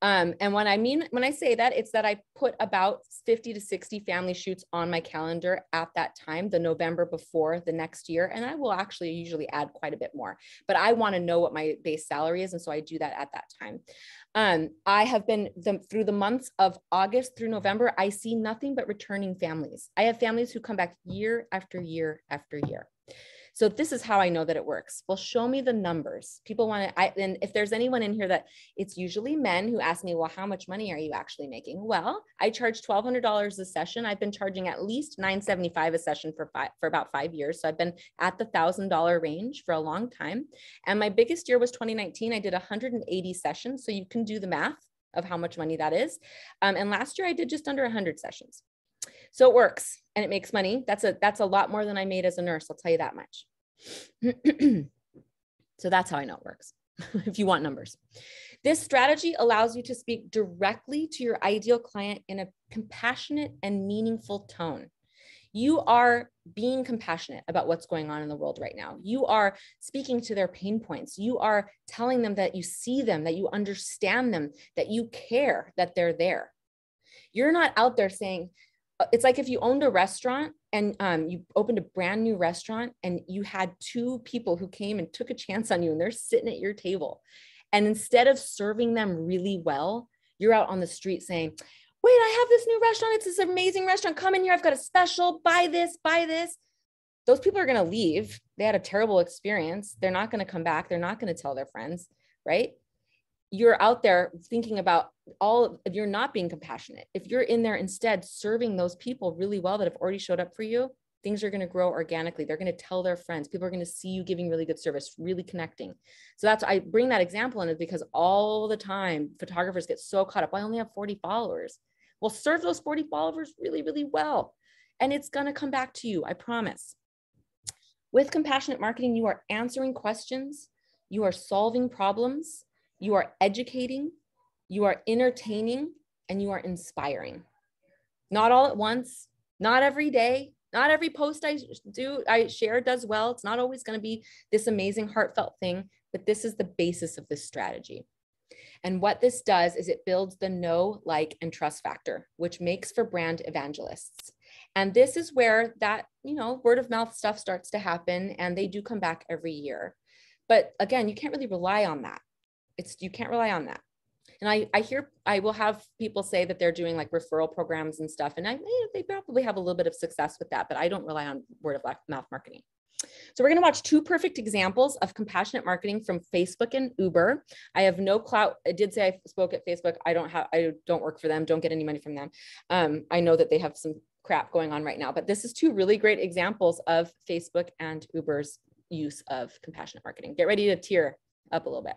Um, and when I mean, when I say that, it's that I put about 50 to 60 family shoots on my calendar at that time, the November before the next year. And I will actually usually add quite a bit more, but I want to know what my base salary is. And so I do that at that time. Um, I have been the, through the months of August through November, I see nothing but returning families. I have families who come back year after year after year. So this is how I know that it works. Well, show me the numbers. People want to, I, and if there's anyone in here that it's usually men who ask me, well, how much money are you actually making? Well, I charge $1,200 a session. I've been charging at least 975 a session for five, for about five years. So I've been at the thousand dollar range for a long time. And my biggest year was 2019. I did 180 sessions. So you can do the math of how much money that is. Um, and last year I did just under 100 sessions. So it works and it makes money. That's a that's a lot more than I made as a nurse, I'll tell you that much. so that's how I know it works. if you want numbers. This strategy allows you to speak directly to your ideal client in a compassionate and meaningful tone. You are being compassionate about what's going on in the world right now. You are speaking to their pain points. You are telling them that you see them, that you understand them, that you care that they're there. You're not out there saying, it's like if you owned a restaurant and um, you opened a brand new restaurant and you had two people who came and took a chance on you and they're sitting at your table. And instead of serving them really well you're out on the street saying wait i have this new restaurant. It's this amazing restaurant. Come in here. I've got a special. Buy this buy this. Those people are going to leave. They had a terrible experience. They're not going to come back. They're not going to tell their friends right you're out there thinking about all if you're not being compassionate if you're in there instead serving those people really well that have already showed up for you things are going to grow organically. They're going to tell their friends. People are going to see you giving really good service really connecting. So that's i bring that example in is because all the time photographers get so caught up i only have 40 followers. Well serve those 40 followers really really well and it's going to come back to you i promise. With compassionate marketing you are answering questions. You are solving problems you are educating, you are entertaining, and you are inspiring. Not all at once, not every day, not every post I do, I share does well. It's not always going to be this amazing, heartfelt thing, but this is the basis of this strategy. And what this does is it builds the know, like, and trust factor, which makes for brand evangelists. And this is where that, you know, word of mouth stuff starts to happen and they do come back every year. But again, you can't really rely on that it's you can't rely on that and I, I hear I will have people say that they're doing like referral programs and stuff, and I they probably have a little bit of success with that, but I don't rely on word of mouth marketing. So we're going to watch two perfect examples of compassionate marketing from Facebook and Uber. I have no clout. I did say I spoke at Facebook. I don't have. I don't work for them. Don't get any money from them. Um, I know that they have some crap going on right now, but this is two really great examples of Facebook and Uber's use of compassionate marketing. Get ready to tear up a little bit.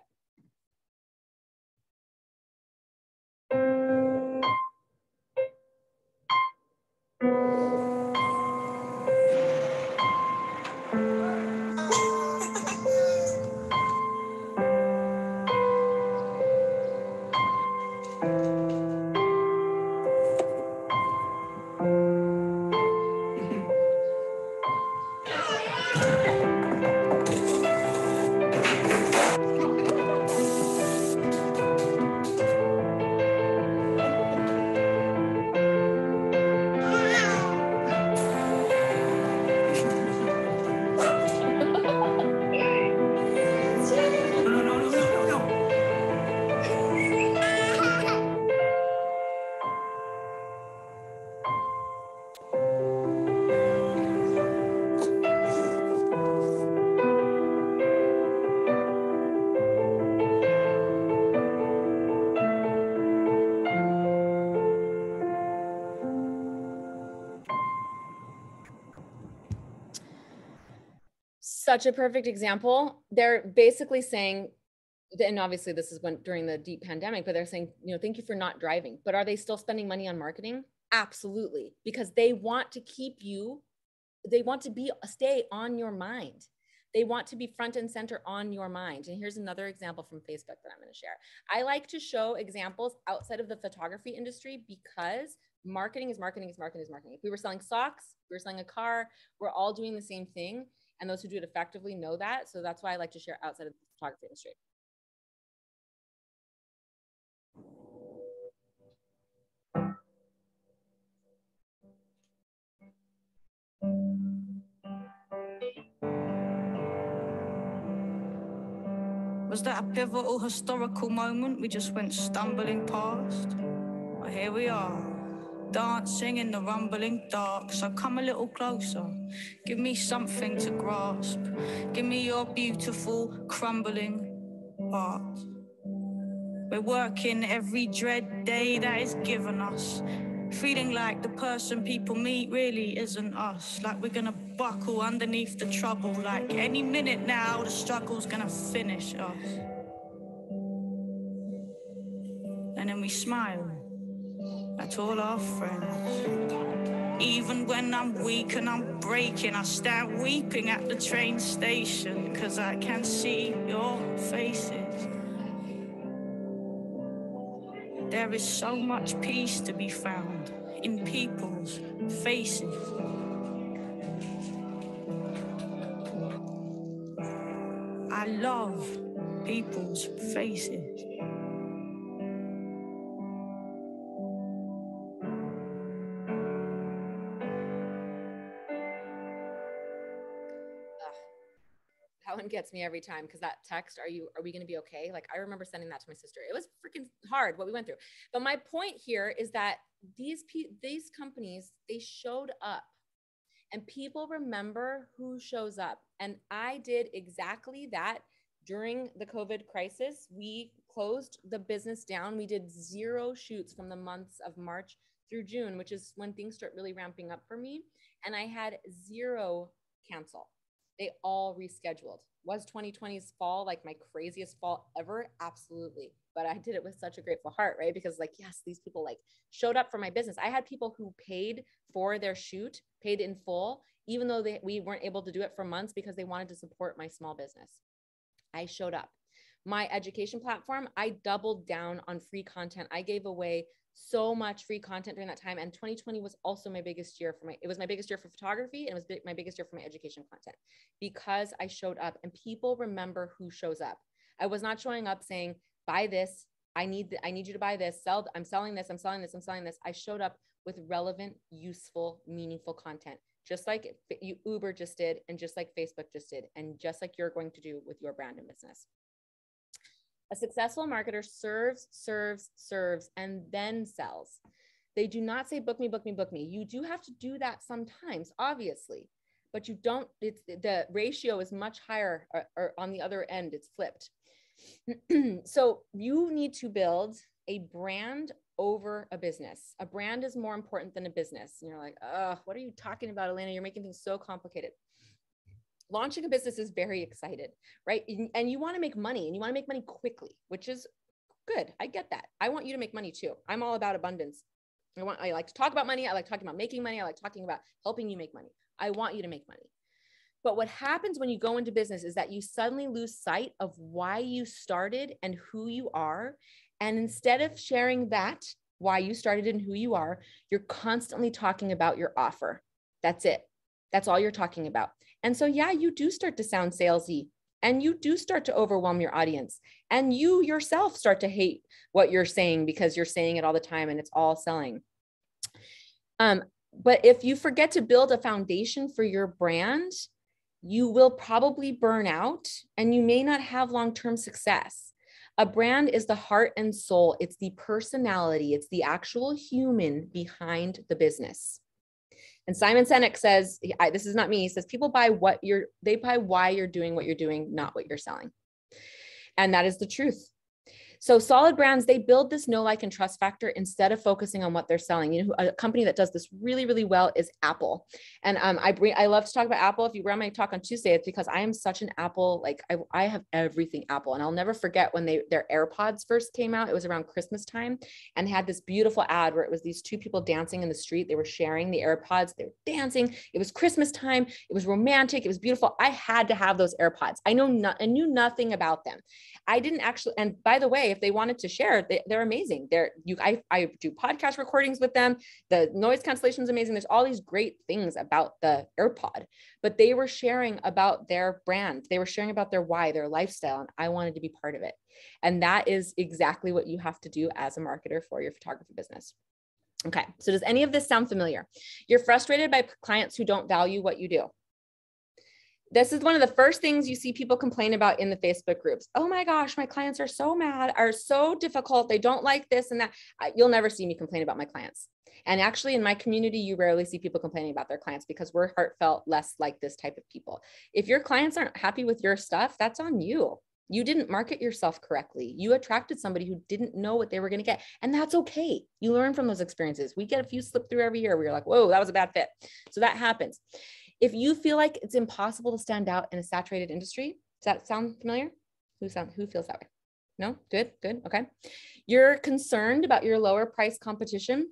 Such a perfect example. They're basically saying, and obviously this is when during the deep pandemic, but they're saying, you know, thank you for not driving. But are they still spending money on marketing? Absolutely. Because they want to keep you, they want to be stay on your mind. They want to be front and center on your mind. And here's another example from Facebook that I'm going to share. I like to show examples outside of the photography industry because marketing is marketing is marketing is marketing. If we were selling socks, we were selling a car, we're all doing the same thing. And those who do it effectively know that. So that's why I like to share outside of the photography industry. Was that a pivotal historical moment we just went stumbling past? Well, here we are, dancing in the rumbling dark. So come a little closer, give me something to grasp. Give me your beautiful, crumbling heart. We're working every dread day that is given us. Feeling like the person people meet really isn't us. Like we're gonna buckle underneath the trouble. Like any minute now, the struggle's gonna finish us. And then we smile at all our friends. Even when I'm weak and I'm breaking, I stand weeping at the train station. Cause I can see your faces. There is so much peace to be found in people's faces. I love people's faces. One gets me every time because that text are you are we going to be okay? Like i remember sending that to my sister. It was freaking hard what we went through. But my point here is that these pe- these companies they showed up and people remember who shows up. And i did exactly that during the covid crisis. We closed the business down. We did zero shoots from the months of march through june which is when things start really ramping up for me. And i had zero cancel. They all rescheduled. Was 2020's fall like my craziest fall ever? Absolutely. But I did it with such a grateful heart, right? Because, like, yes, these people like showed up for my business. I had people who paid for their shoot, paid in full, even though they, we weren't able to do it for months because they wanted to support my small business. I showed up. My education platform, I doubled down on free content. I gave away so much free content during that time and 2020 was also my biggest year for my it was my biggest year for photography and it was my biggest year for my education content because i showed up and people remember who shows up. I was not showing up saying buy this. I need th- i need you to buy this. Sell i'm selling this. I'm selling this. I'm selling this. I showed up with relevant useful meaningful content just like uber just did and just like facebook just did and just like you're going to do with your brand and business a successful marketer serves, serves, serves, and then sells. They do not say, book me, book me, book me. You do have to do that sometimes, obviously, but you don't, it's the ratio is much higher or, or on the other end, it's flipped. so you need to build a brand over a business. A brand is more important than a business. And you're like, oh, what are you talking about, Elena? You're making things so complicated launching a business is very excited, right? And you want to make money and you want to make money quickly, which is good. I get that. I want you to make money too. I'm all about abundance. I want I like to talk about money. I like talking about making money. I like talking about helping you make money. I want you to make money. But what happens when you go into business is that you suddenly lose sight of why you started and who you are. And instead of sharing that, why you started and who you are, you're constantly talking about your offer. That's it. That's all you're talking about. And so, yeah, you do start to sound salesy and you do start to overwhelm your audience. And you yourself start to hate what you're saying because you're saying it all the time and it's all selling. Um, but if you forget to build a foundation for your brand, you will probably burn out and you may not have long term success. A brand is the heart and soul, it's the personality, it's the actual human behind the business. And Simon Sinek says, I, this is not me, he says, people buy what you're, they buy why you're doing what you're doing, not what you're selling. And that is the truth. So solid brands, they build this know, like, and trust factor instead of focusing on what they're selling. You know, a company that does this really, really well is Apple. And um, I bring, I love to talk about Apple. If you run my talk on Tuesday, it's because I am such an Apple, like I, I have everything Apple. And I'll never forget when they their AirPods first came out. It was around Christmas time and had this beautiful ad where it was these two people dancing in the street. They were sharing the AirPods. They were dancing. It was Christmas time. It was romantic. It was beautiful. I had to have those AirPods. I know not, I knew nothing about them. I didn't actually, and by the way, if they wanted to share, they, are amazing. They're you I, I do podcast recordings with them. The noise cancellation is amazing. There's all these great things about the AirPod, but they were sharing about their brand. They were sharing about their why, their lifestyle, and I wanted to be part of it. And that is exactly what you have to do as a marketer for your photography business. Okay, so does any of this sound familiar? You're frustrated by clients who don't value what you do this is one of the first things you see people complain about in the Facebook groups. Oh my gosh, my clients are so mad, are so difficult. They don't like this and that. You'll never see me complain about my clients. And actually, in my community, you rarely see people complaining about their clients because we're heartfelt, less like this type of people. If your clients aren't happy with your stuff, that's on you. You didn't market yourself correctly. You attracted somebody who didn't know what they were going to get. And that's okay. You learn from those experiences. We get a few slip through every year where you're like, whoa, that was a bad fit. So that happens. If you feel like it's impossible to stand out in a saturated industry, does that sound familiar? Who sound who feels that way? No? Good, good. Okay. You're concerned about your lower price competition.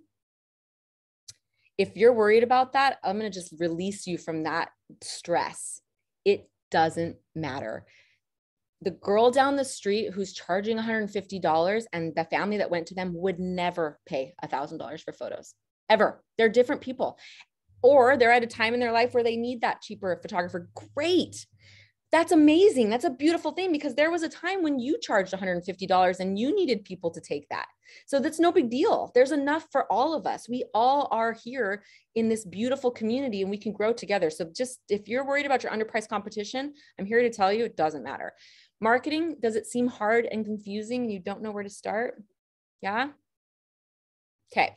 If you're worried about that, I'm going to just release you from that stress. It doesn't matter. The girl down the street who's charging $150 and the family that went to them would never pay $1,000 for photos ever. They're different people or they're at a time in their life where they need that cheaper photographer. Great. That's amazing. That's a beautiful thing because there was a time when you charged $150 and you needed people to take that. So that's no big deal. There's enough for all of us. We all are here in this beautiful community and we can grow together. So just if you're worried about your underpriced competition, I'm here to tell you it doesn't matter. Marketing, does it seem hard and confusing you don't know where to start? Yeah. Okay.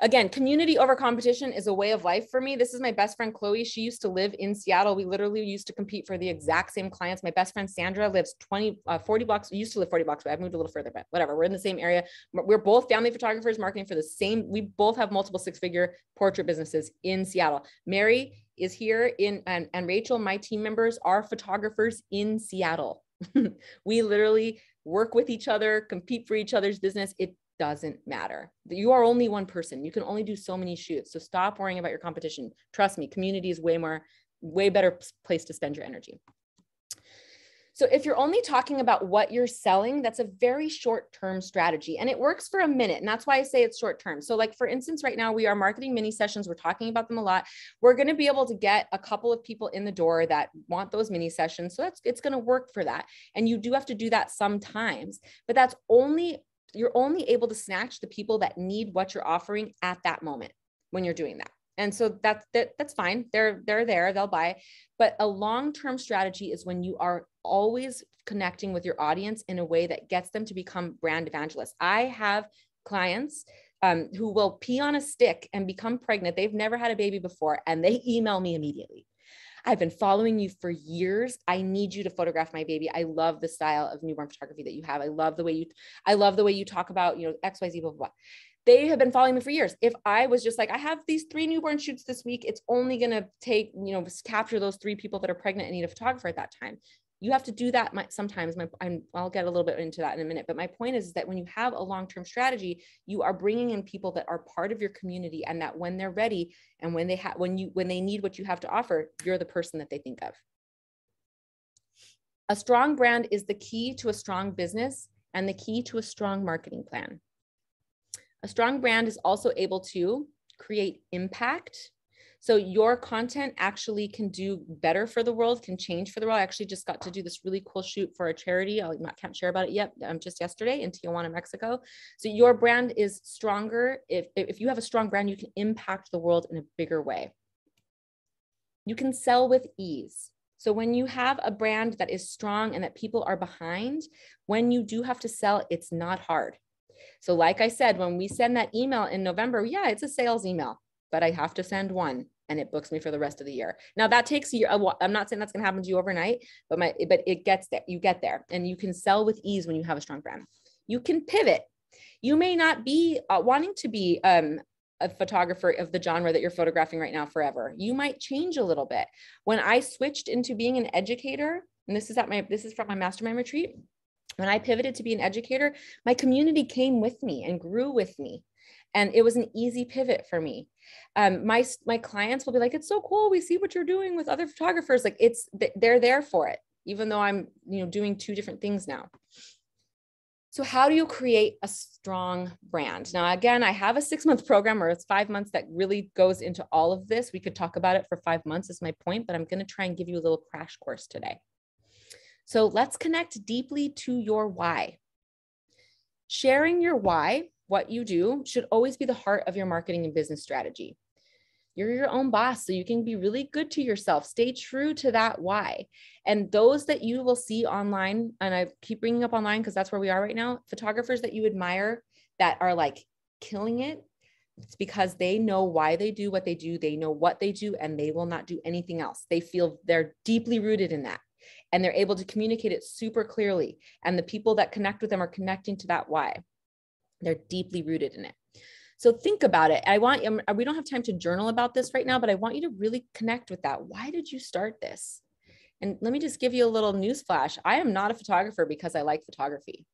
Again, community over competition is a way of life for me. This is my best friend, Chloe. She used to live in Seattle. We literally used to compete for the exact same clients. My best friend, Sandra, lives 20, uh, 40 blocks, We used to live 40 blocks away. I've moved a little further, but whatever. We're in the same area. We're both family photographers marketing for the same. We both have multiple six figure portrait businesses in Seattle. Mary is here in, and, and Rachel, my team members are photographers in Seattle. we literally work with each other, compete for each other's business. It doesn't matter. You are only one person. You can only do so many shoots. So stop worrying about your competition. Trust me, community is way more, way better place to spend your energy. So if you're only talking about what you're selling, that's a very short-term strategy and it works for a minute. And that's why I say it's short-term. So like for instance, right now we are marketing mini sessions. We're talking about them a lot. We're going to be able to get a couple of people in the door that want those mini sessions. So that's, it's going to work for that. And you do have to do that sometimes, but that's only you're only able to snatch the people that need what you're offering at that moment when you're doing that. And so that's that, that's fine. They're they're there they'll buy. But a long-term strategy is when you are always connecting with your audience in a way that gets them to become brand evangelists. I have clients um, who will pee on a stick and become pregnant. They've never had a baby before and they email me immediately I've been following you for years. I need you to photograph my baby. I love the style of newborn photography that you have. I love the way you, I love the way you talk about, you know, X, Y, Z, blah, blah, blah. They have been following me for years. If I was just like, I have these three newborn shoots this week, it's only going to take, you know, capture those three people that are pregnant and need a photographer at that time you have to do that sometimes my, i will get a little bit into that in a minute but my point is, is that when you have a long-term strategy you are bringing in people that are part of your community and that when they're ready and when they have when you when they need what you have to offer you're the person that they think of. A strong brand is the key to a strong business and the key to a strong marketing plan. A strong brand is also able to create impact so your content actually can do better for the world, can change for the world. I actually just got to do this really cool shoot for a charity. I can't share about it yet. Um, just yesterday in Tijuana, Mexico. So your brand is stronger. If, if you have a strong brand, you can impact the world in a bigger way. You can sell with ease. So when you have a brand that is strong and that people are behind, when you do have to sell, it's not hard. So like I said, when we send that email in November, yeah, it's a sales email but I have to send one and it books me for the rest of the year. Now that takes you. I'm not saying that's going to happen to you overnight, but my but it gets there. You get there, and you can sell with ease when you have a strong brand. You can pivot. You may not be uh, wanting to be um, a photographer of the genre that you're photographing right now forever. You might change a little bit. When I switched into being an educator, and this is at my this is from my mastermind retreat, when I pivoted to be an educator, my community came with me and grew with me. And it was an easy pivot for me. Um, my my clients will be like, "It's so cool. We see what you're doing with other photographers. Like, it's they're there for it, even though I'm you know doing two different things now." So, how do you create a strong brand? Now, again, I have a six month program or it's five months that really goes into all of this. We could talk about it for five months, is my point, but I'm going to try and give you a little crash course today. So, let's connect deeply to your why. Sharing your why, what you do, should always be the heart of your marketing and business strategy. You're your own boss, so you can be really good to yourself. Stay true to that why. And those that you will see online, and I keep bringing up online because that's where we are right now, photographers that you admire that are like killing it, it's because they know why they do what they do, they know what they do, and they will not do anything else. They feel they're deeply rooted in that and they're able to communicate it super clearly. And the people that connect with them are connecting to that why. They're deeply rooted in it. So think about it. I want, um, we don't have time to journal about this right now, but I want you to really connect with that. Why did you start this? And let me just give you a little news flash. I am not a photographer because I like photography.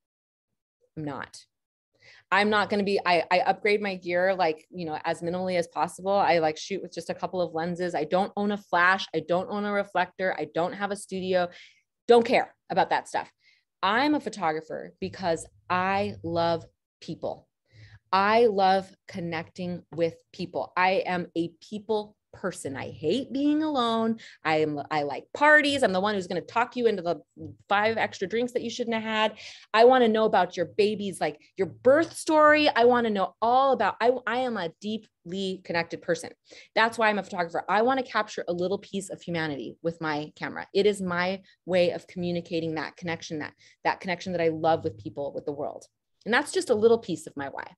I'm not. I'm not going to be, I, I upgrade my gear like, you know, as minimally as possible. I like shoot with just a couple of lenses. I don't own a flash. I don't own a reflector. I don't have a studio. Don't care about that stuff. I'm a photographer because I love people. I love connecting with people. I am a people person. I hate being alone. I am I like parties. I'm the one who's going to talk you into the five extra drinks that you shouldn't have had. I want to know about your baby's like your birth story. I want to know all about I I am a deeply connected person. That's why I'm a photographer. I want to capture a little piece of humanity with my camera. It is my way of communicating that connection that that connection that I love with people with the world. And that's just a little piece of my why.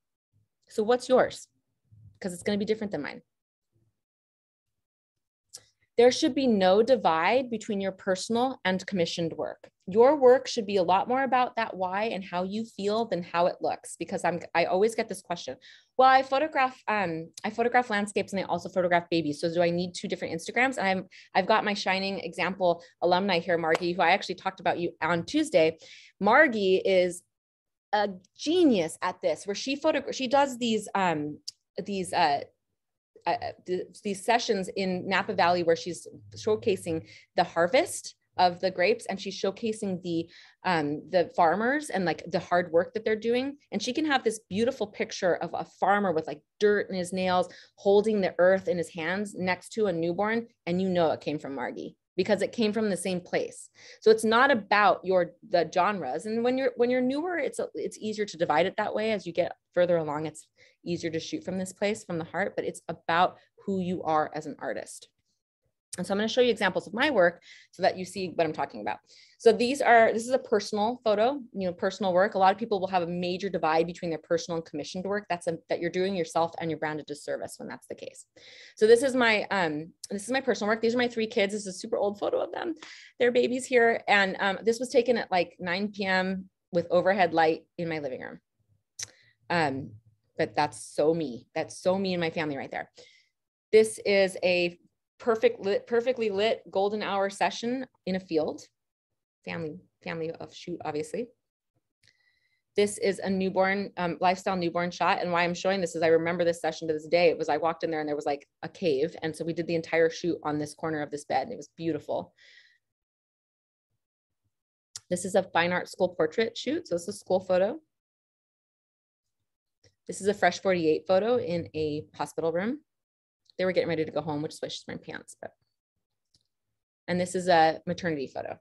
So what's yours? Because it's going to be different than mine. There should be no divide between your personal and commissioned work. Your work should be a lot more about that why and how you feel than how it looks. Because I'm, I always get this question. Well, I photograph, um, I photograph landscapes and I also photograph babies. So do I need two different Instagrams? And I'm, I've got my shining example alumni here, Margie, who I actually talked about you on Tuesday. Margie is a genius at this where she photo she does these um these uh, uh, uh these sessions in Napa Valley where she's showcasing the harvest of the grapes and she's showcasing the um, the farmers and like the hard work that they're doing. And she can have this beautiful picture of a farmer with like dirt in his nails holding the earth in his hands next to a newborn and you know it came from margie because it came from the same place. So it's not about your the genres. And when you're when you're newer, it's it's easier to divide it that way. As you get further along, it's easier to shoot from this place, from the heart. But it's about who you are as an artist. And so I'm going to show you examples of my work so that you see what I'm talking about. So these are, this is a personal photo, you know, personal work. A lot of people will have a major divide between their personal and commissioned work. That's a, that you're doing yourself and your brand a disservice when that's the case. So this is my, um, this is my personal work. These are my three kids. This is a super old photo of them. They're babies here. And um, this was taken at like 9 p.m. with overhead light in my living room. Um, but that's so me. That's so me and my family right there. This is a perfect lit, perfectly lit golden hour session in a field, family, family of shoot, obviously. This is a newborn um, lifestyle newborn shot. And why I'm showing this is I remember this session to this day. It was I walked in there and there was like a cave. And so we did the entire shoot on this corner of this bed. And it was beautiful. This is a fine art school portrait shoot. So is a school photo. This is a fresh 48 photo in a hospital room they were getting ready to go home, which is why she's wearing pants. But and this is a maternity photo.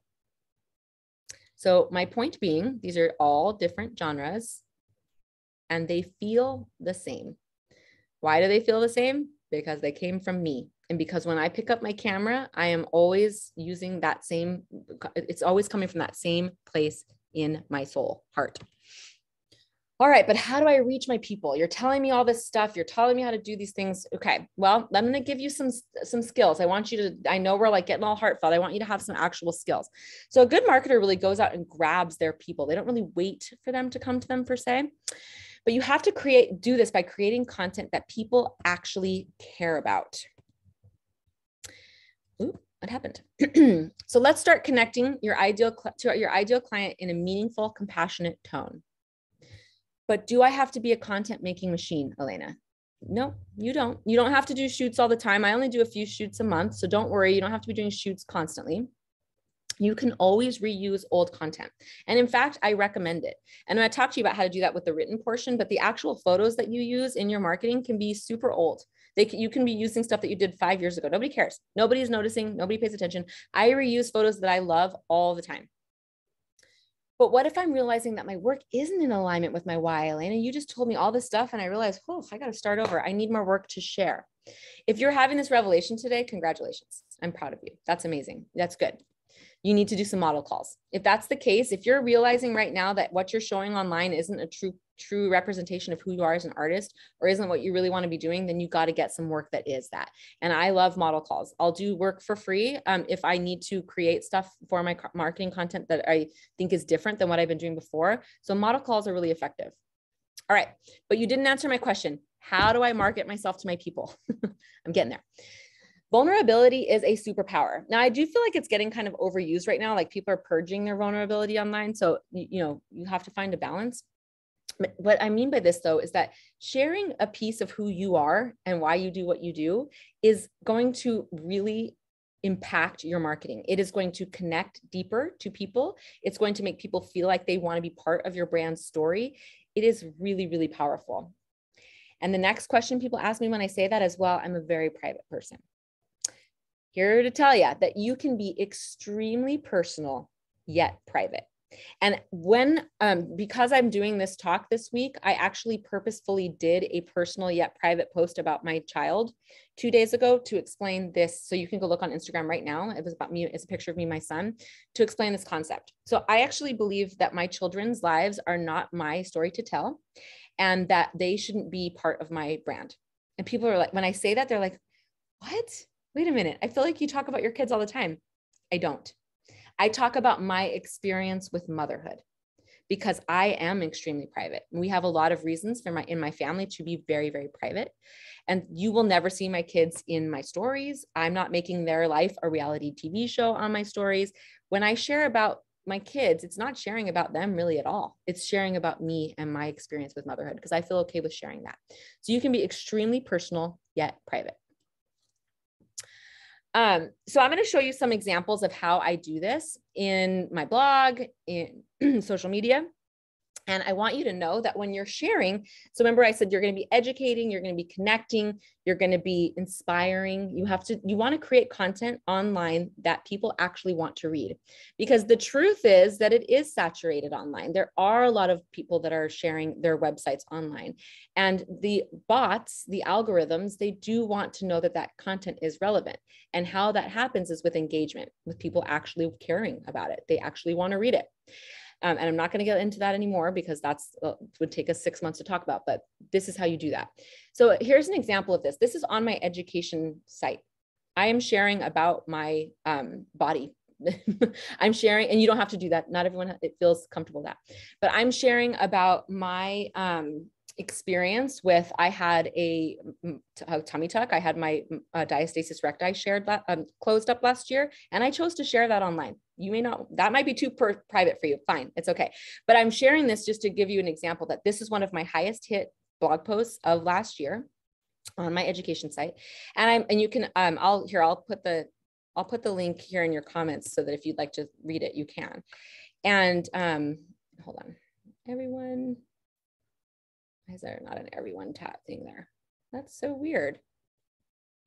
So my point being, these are all different genres and they feel the same. Why do they feel the same? Because they came from me. And because when I pick up my camera, I am always using that same, it's always coming from that same place in my soul, heart. All right, but how do I reach my people? You're telling me all this stuff. You're telling me how to do these things. Okay. Well, I'm going to give you some some skills. I want you to I know we're like getting all heartfelt. I want you to have some actual skills. So a good marketer really goes out and grabs their people. They don't really wait for them to come to them per se. But you have to create do this by creating content that people actually care about. Ooh, what happened? so let's start connecting your ideal to your ideal client in a meaningful, compassionate tone. But do I have to be a content making machine, Elena? No, you don't. You don't have to do shoots all the time. I only do a few shoots a month. So don't worry, you don't have to be doing shoots constantly. You can always reuse old content. And in fact, I recommend it. And i'm talked to you about how to do that with the written portion, but the actual photos that you use in your marketing can be super old. They can, you can be using stuff that you did five years ago. Nobody cares. Nobody's noticing. Nobody pays attention. I reuse photos that I love all the time. But what if I'm realizing that my work isn't in alignment with my why, Elena? You just told me all this stuff and I realized, oh, I got to start over. I need more work to share. If you're having this revelation today, congratulations. I'm proud of you. That's amazing. That's good you need to do some model calls. If that's the case, if you're realizing right now that what you're showing online isn't a true true representation of who you are as an artist or isn't what you really want to be doing, then you got to get some work that is that. And I love model calls. I'll do work for free um, if I need to create stuff for my marketing content that I think is different than what I've been doing before. So model calls are really effective. All right, but you didn't answer my question. How do I market myself to my people? I'm getting there vulnerability is a superpower. Now, I do feel like it's getting kind of overused right now. Like people are purging their vulnerability online. So, you know, you have to find a balance. What I mean by this, though, is that sharing a piece of who you are and why you do what you do is going to really impact your marketing. It is going to connect deeper to people. It's going to make people feel like they want to be part of your brand story. It is really, really powerful. And the next question people ask me when I say that as well, I'm a very private person here to tell you that you can be extremely personal yet private. And when, um, because I'm doing this talk this week, I actually purposefully did a personal yet private post about my child two days ago to explain this. So you can go look on Instagram right now. It was about me, it's a picture of me, my son, to explain this concept. So I actually believe that my children's lives are not my story to tell and that they shouldn't be part of my brand. And people are like, when I say that, they're like, what? wait a minute, I feel like you talk about your kids all the time. I don't. I talk about my experience with motherhood because I am extremely private. We have a lot of reasons for my in my family to be very very private. And you will never see my kids in my stories. I'm not making their life a reality TV show on my stories. When I share about my kids, it's not sharing about them really at all. It's sharing about me and my experience with motherhood because I feel okay with sharing that. So you can be extremely personal yet private. Um, so I'm going to show you some examples of how I do this in my blog, in social media. And I want you to know that when you're sharing, so remember I said you're going to be educating, you're going to be connecting, you're going to be inspiring. You have to, you want to create content online that people actually want to read. Because the truth is that it is saturated online. There are a lot of people that are sharing their websites online. And the bots, the algorithms, they do want to know that that content is relevant. And how that happens is with engagement, with people actually caring about it. They actually want to read it. Um, and I'm not going to get into that anymore because that's uh, would take us six months to talk about, but this is how you do that. So here's an example of this. This is on my education site. I am sharing about my um, body. I'm sharing, and you don't have to do that. Not everyone it feels comfortable that, but I'm sharing about my um, experience with I had a, a, tummy tuck. I had my uh, diastasis recti shared um, closed up last year, and I chose to share that online. You may not that might be too per- private for you. Fine, it's okay. But I'm sharing this just to give you an example that this is one of my highest hit blog posts of last year on my education site, and I'm and you can um I'll here I'll put the I'll put the link here in your comments so that if you'd like to read it, you can. And um, hold on, everyone why is there not an everyone tab thing there? That's so weird.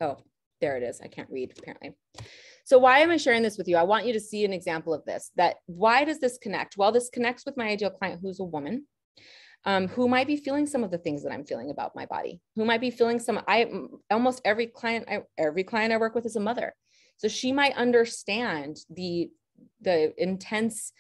Oh, there it is. I can't read apparently. So why am I sharing this with you? I want you to see an example of this, that why does this connect? Well, this connects with my ideal client who's a woman um, who might be feeling some of the things that I'm feeling about my body, who might be feeling some, I almost every client, I, every client I work with is a mother. So she might understand the, the intense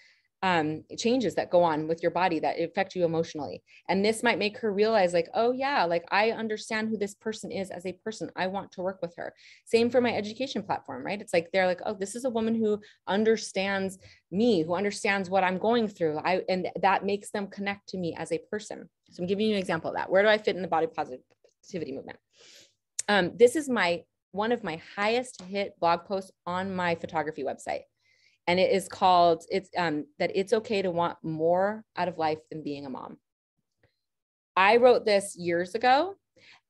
um, changes that go on with your body that affect you emotionally. And this might make her realize, like, oh, yeah, like I understand who this person is as a person. I want to work with her. Same for my education platform, right? It's like they're like, oh, this is a woman who understands me, who understands what I'm going through. I and that makes them connect to me as a person. So I'm giving you an example of that. Where do I fit in the body positivity movement? Um, this is my one of my highest hit blog posts on my photography website and it is called it's um, that it's okay to want more out of life than being a mom. I wrote this years ago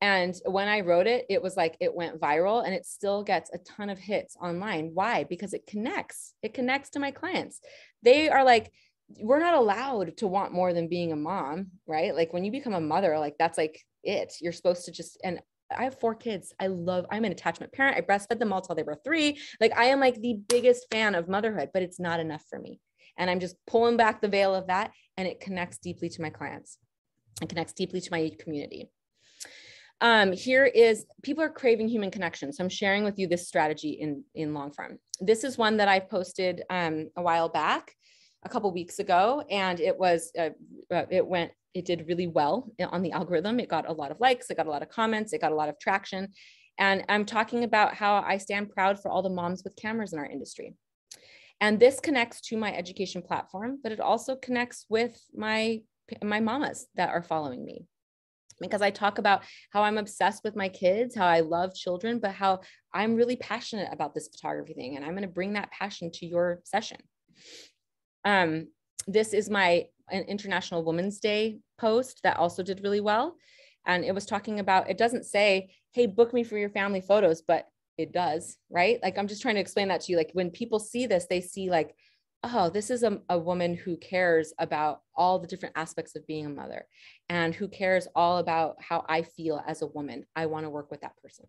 and when i wrote it it was like it went viral and it still gets a ton of hits online. Why? Because it connects. It connects to my clients. They are like we're not allowed to want more than being a mom right? Like when you become a mother like that's like it. You're supposed to just and I have four kids. I love, I'm an attachment parent. I breastfed them all till they were three. Like I am like the biggest fan of motherhood, but it's not enough for me. And I'm just pulling back the veil of that and it connects deeply to my clients. It connects deeply to my community. Um, here is people are craving human connection. So I'm sharing with you this strategy in, in long form. This is one that I posted um, a while back, a couple weeks ago, and it was, uh, uh it went it did really well on the algorithm. It got a lot of likes, it got a lot of comments, it got a lot of traction. And I'm talking about how I stand proud for all the moms with cameras in our industry. And this connects to my education platform, but it also connects with my, my mamas that are following me. Because I talk about how I'm obsessed with my kids, how I love children, but how I'm really passionate about this photography thing. And I'm going to bring that passion to your session. Um, this is my an International Women's Day post that also did really well. And it was talking about, it doesn't say, hey, book me for your family photos, but it does, right? Like, I'm just trying to explain that to you. Like, when people see this, they see, like, oh, this is a, a woman who cares about all the different aspects of being a mother and who cares all about how I feel as a woman. I want to work with that person.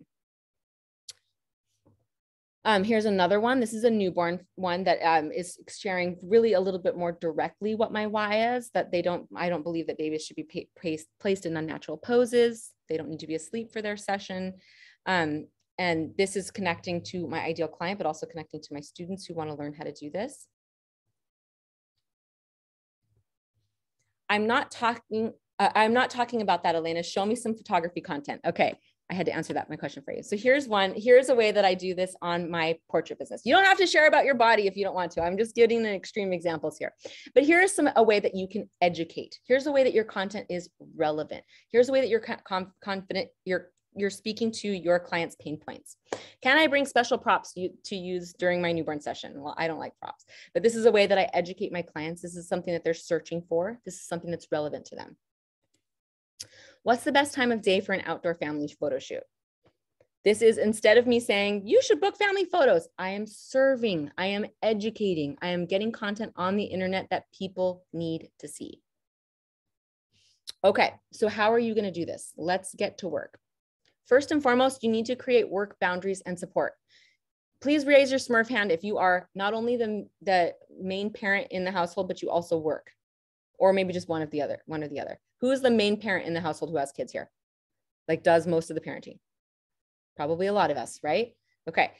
Um, here's another one. This is a newborn one that um, is sharing really a little bit more directly what my why is, that they don't, I don't believe that babies should be placed, placed in unnatural poses. They don't need to be asleep for their session. Um, and this is connecting to my ideal client, but also connecting to my students who wanna learn how to do this. I'm not talking, uh, I'm not talking about that, Elena. Show me some photography content. Okay. I had to answer that my question for you. So here's one. Here's a way that I do this on my portrait business. You don't have to share about your body if you don't want to. I'm just giving an extreme examples here. But here's some a way that you can educate. Here's a way that your content is relevant. Here's a way that you're confident. You're you're speaking to your client's pain points. Can I bring special props to, to use during my newborn session? Well, I don't like props, but this is a way that I educate my clients. This is something that they're searching for. This is something that's relevant to them. What's the best time of day for an outdoor family photo shoot? This is instead of me saying, you should book family photos, I am serving, I am educating, I am getting content on the internet that people need to see. Okay, so how are you going to do this? Let's get to work. First and foremost, you need to create work boundaries and support. Please raise your Smurf hand if you are not only the, the main parent in the household, but you also work, or maybe just one of the other, one or the other. Who is the main parent in the household who has kids here? Like does most of the parenting? Probably a lot of us, right? Okay.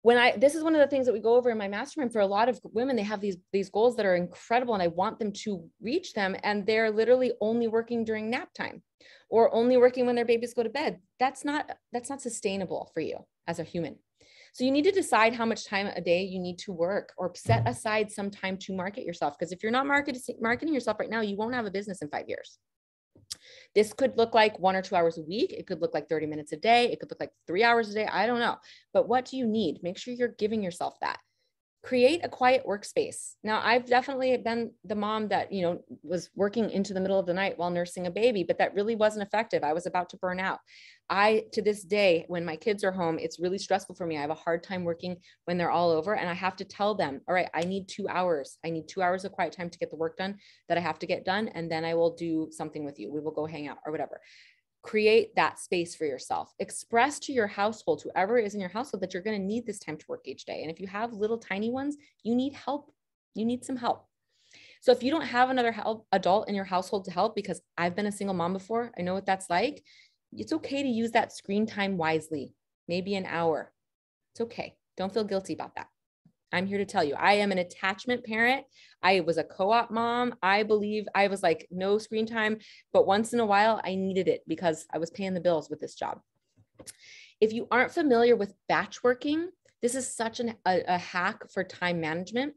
When I this is one of the things that we go over in my mastermind for a lot of women, they have these these goals that are incredible and I want them to reach them and they're literally only working during nap time or only working when their babies go to bed. That's not that's not sustainable for you as a human. So you need to decide how much time a day you need to work or set mm-hmm. aside some time to market yourself. Because if you're not marketing, marketing yourself right now, you won't have a business in five years. This could look like one or two hours a week. It could look like 30 minutes a day. It could look like three hours a day. I don't know. But what do you need? Make sure you're giving yourself that create a quiet workspace. Now, I've definitely been the mom that, you know, was working into the middle of the night while nursing a baby, but that really wasn't effective. I was about to burn out. I, to this day, when my kids are home, it's really stressful for me. I have a hard time working when they're all over, and I have to tell them, all right, I need two hours. I need two hours of quiet time to get the work done that I have to get done. And then I will do something with you. We will go hang out or whatever create that space for yourself express to your household whoever is in your household that you're going to need this time to work each day and if you have little tiny ones you need help you need some help so if you don't have another help, adult in your household to help because i've been a single mom before i know what that's like it's okay to use that screen time wisely maybe an hour it's okay don't feel guilty about that I'm here to tell you, I am an attachment parent. I was a co op mom. I believe I was like, no screen time, but once in a while, I needed it because I was paying the bills with this job. If you aren't familiar with batch working, this is such an, a, a hack for time management.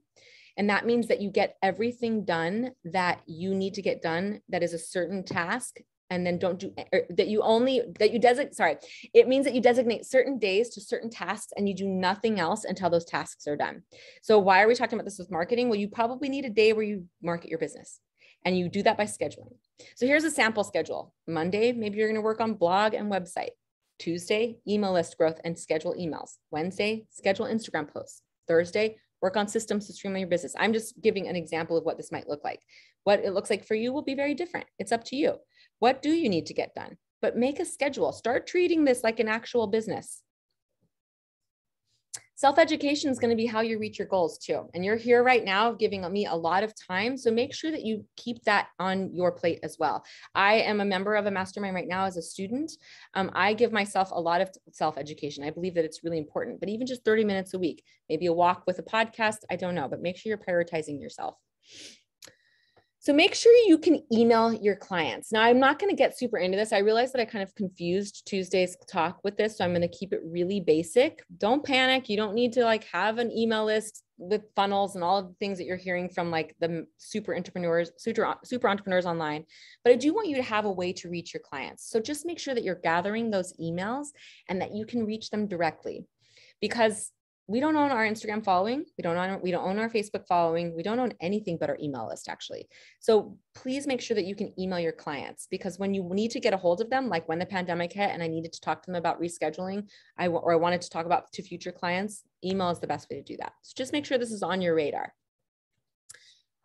And that means that you get everything done that you need to get done that is a certain task and then don't do er, that you only that you designate sorry it means that you designate certain days to certain tasks and you do nothing else until those tasks are done. So why are we talking about this with marketing? Well you probably need a day where you market your business and you do that by scheduling. So here's a sample schedule. Monday maybe you're going to work on blog and website. Tuesday email list growth and schedule emails. Wednesday schedule instagram posts. Thursday work on systems to streamline your business i'm just giving an example of what this might look like what it looks like for you will be very different it's up to you what do you need to get done? But make a schedule. Start treating this like an actual business. Self education is going to be how you reach your goals too. And you're here right now giving me a lot of time. So make sure that you keep that on your plate as well. I am a member of a mastermind right now as a student. Um, I give myself a lot of self education. I believe that it's really important, but even just 30 minutes a week, maybe a walk with a podcast, I don't know, but make sure you're prioritizing yourself. So make sure you can email your clients. Now, I'm not going to get super into this. I realize that I kind of confused Tuesday's talk with this. So I'm going to keep it really basic. Don't panic. You don't need to like have an email list with funnels and all of the things that you're hearing from like the super entrepreneurs, super, super entrepreneurs online. But I do want you to have a way to reach your clients. So just make sure that you're gathering those emails and that you can reach them directly because we don't own our Instagram following. We don't own we don't own our Facebook following. We don't own anything but our email list actually. So please make sure that you can email your clients because when you need to get a hold of them, like when the pandemic hit and I needed to talk to them about rescheduling, I or I wanted to talk about to future clients, email is the best way to do that. So just make sure this is on your radar.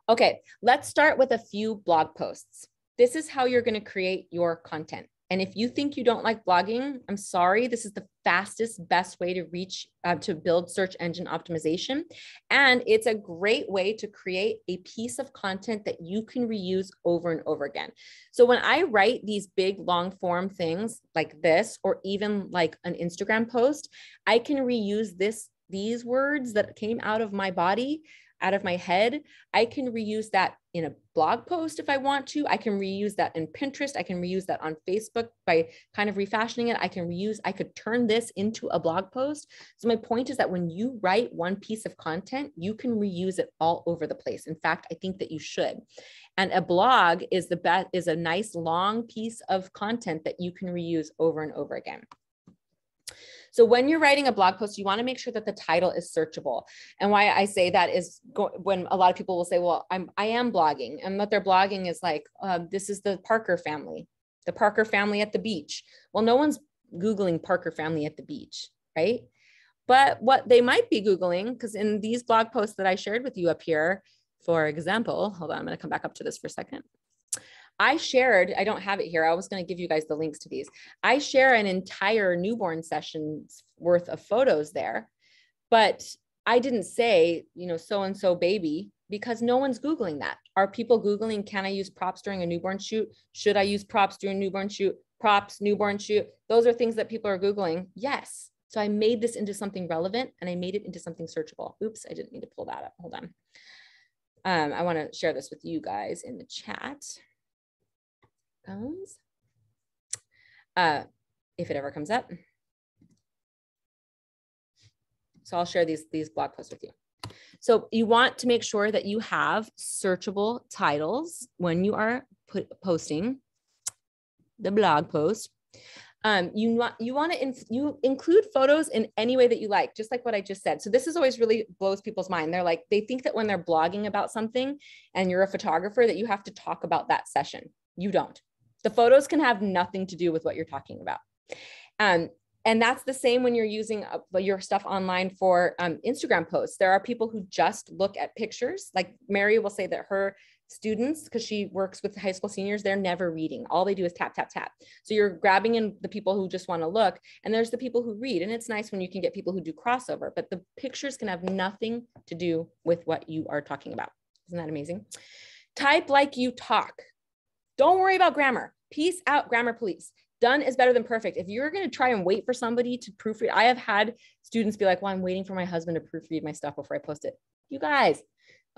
Okay, let's start with a few blog posts. This is how you're going to create your content. And if you think you don't like blogging, I'm sorry. This is the fastest, best way to reach, uh, to build search engine optimization. And it's a great way to create a piece of content that you can reuse over and over again. So when I write these big, long form things like this, or even like an Instagram post, I can reuse this these words that came out of my body out of my head, I can reuse that in a blog post if I want to. I can reuse that in Pinterest. I can reuse that on Facebook by kind of refashioning it. I can reuse, I could turn this into a blog post. So my point is that when you write one piece of content, you can reuse it all over the place. In fact, I think that you should. And a blog is the best is a nice long piece of content that you can reuse over and over again. So when you're writing a blog post, you want to make sure that the title is searchable. And why I say that is go- when a lot of people will say, well, I'm, I am blogging. And what they're blogging is like, uh, this is the Parker family, the Parker family at the beach. Well, no one's Googling Parker family at the beach, right? But what they might be Googling, because in these blog posts that I shared with you up here, for example, hold on, I'm going to come back up to this for a second. I shared, I don't have it here. I was going to give you guys the links to these. I share an entire newborn session's worth of photos there, but I didn't say, you know, so and so baby because no one's Googling that. Are people Googling, can I use props during a newborn shoot? Should I use props during newborn shoot? Props, newborn shoot. Those are things that people are Googling. Yes. So I made this into something relevant and I made it into something searchable. Oops, I didn't mean to pull that up. Hold on. Um, I want to share this with you guys in the chat comes. Uh, if it ever comes up. So I'll share these, these blog posts with you. So you want to make sure that you have searchable titles when you are put, posting the blog post. Um, you want you want to you include photos in any way that you like, just like what I just said. So this is always really blows people's mind. They're like they think that when they're blogging about something and you're a photographer that you have to talk about that session. You don't. The photos can have nothing to do with what you're talking about. Um, and that's the same when you're using uh, your stuff online for um, Instagram posts. There are people who just look at pictures. Like Mary will say that her students, because she works with high school seniors, they're never reading. All they do is tap, tap, tap. So you're grabbing in the people who just want to look, and there's the people who read. And it's nice when you can get people who do crossover, but the pictures can have nothing to do with what you are talking about. Isn't that amazing? Type like you talk. Don't worry about grammar. Peace out, grammar police. Done is better than perfect. If you're going to try and wait for somebody to proofread, I have had students be like, well, I'm waiting for my husband to proofread my stuff before I post it. You guys,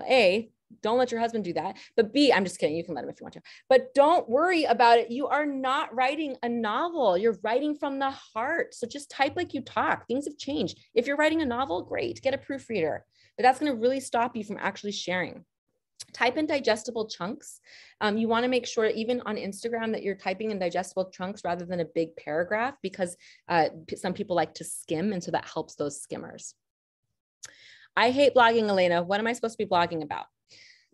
A, don't let your husband do that. But B, I'm just kidding. You can let him if you want to. But don't worry about it. You are not writing a novel. You're writing from the heart. So just type like you talk. Things have changed. If you're writing a novel, great, get a proofreader. But that's going to really stop you from actually sharing type in digestible chunks. Um, you want to make sure, even on Instagram, that you're typing in digestible chunks rather than a big paragraph because uh, some people like to skim, and so that helps those skimmers. I hate blogging, Elena. What am I supposed to be blogging about?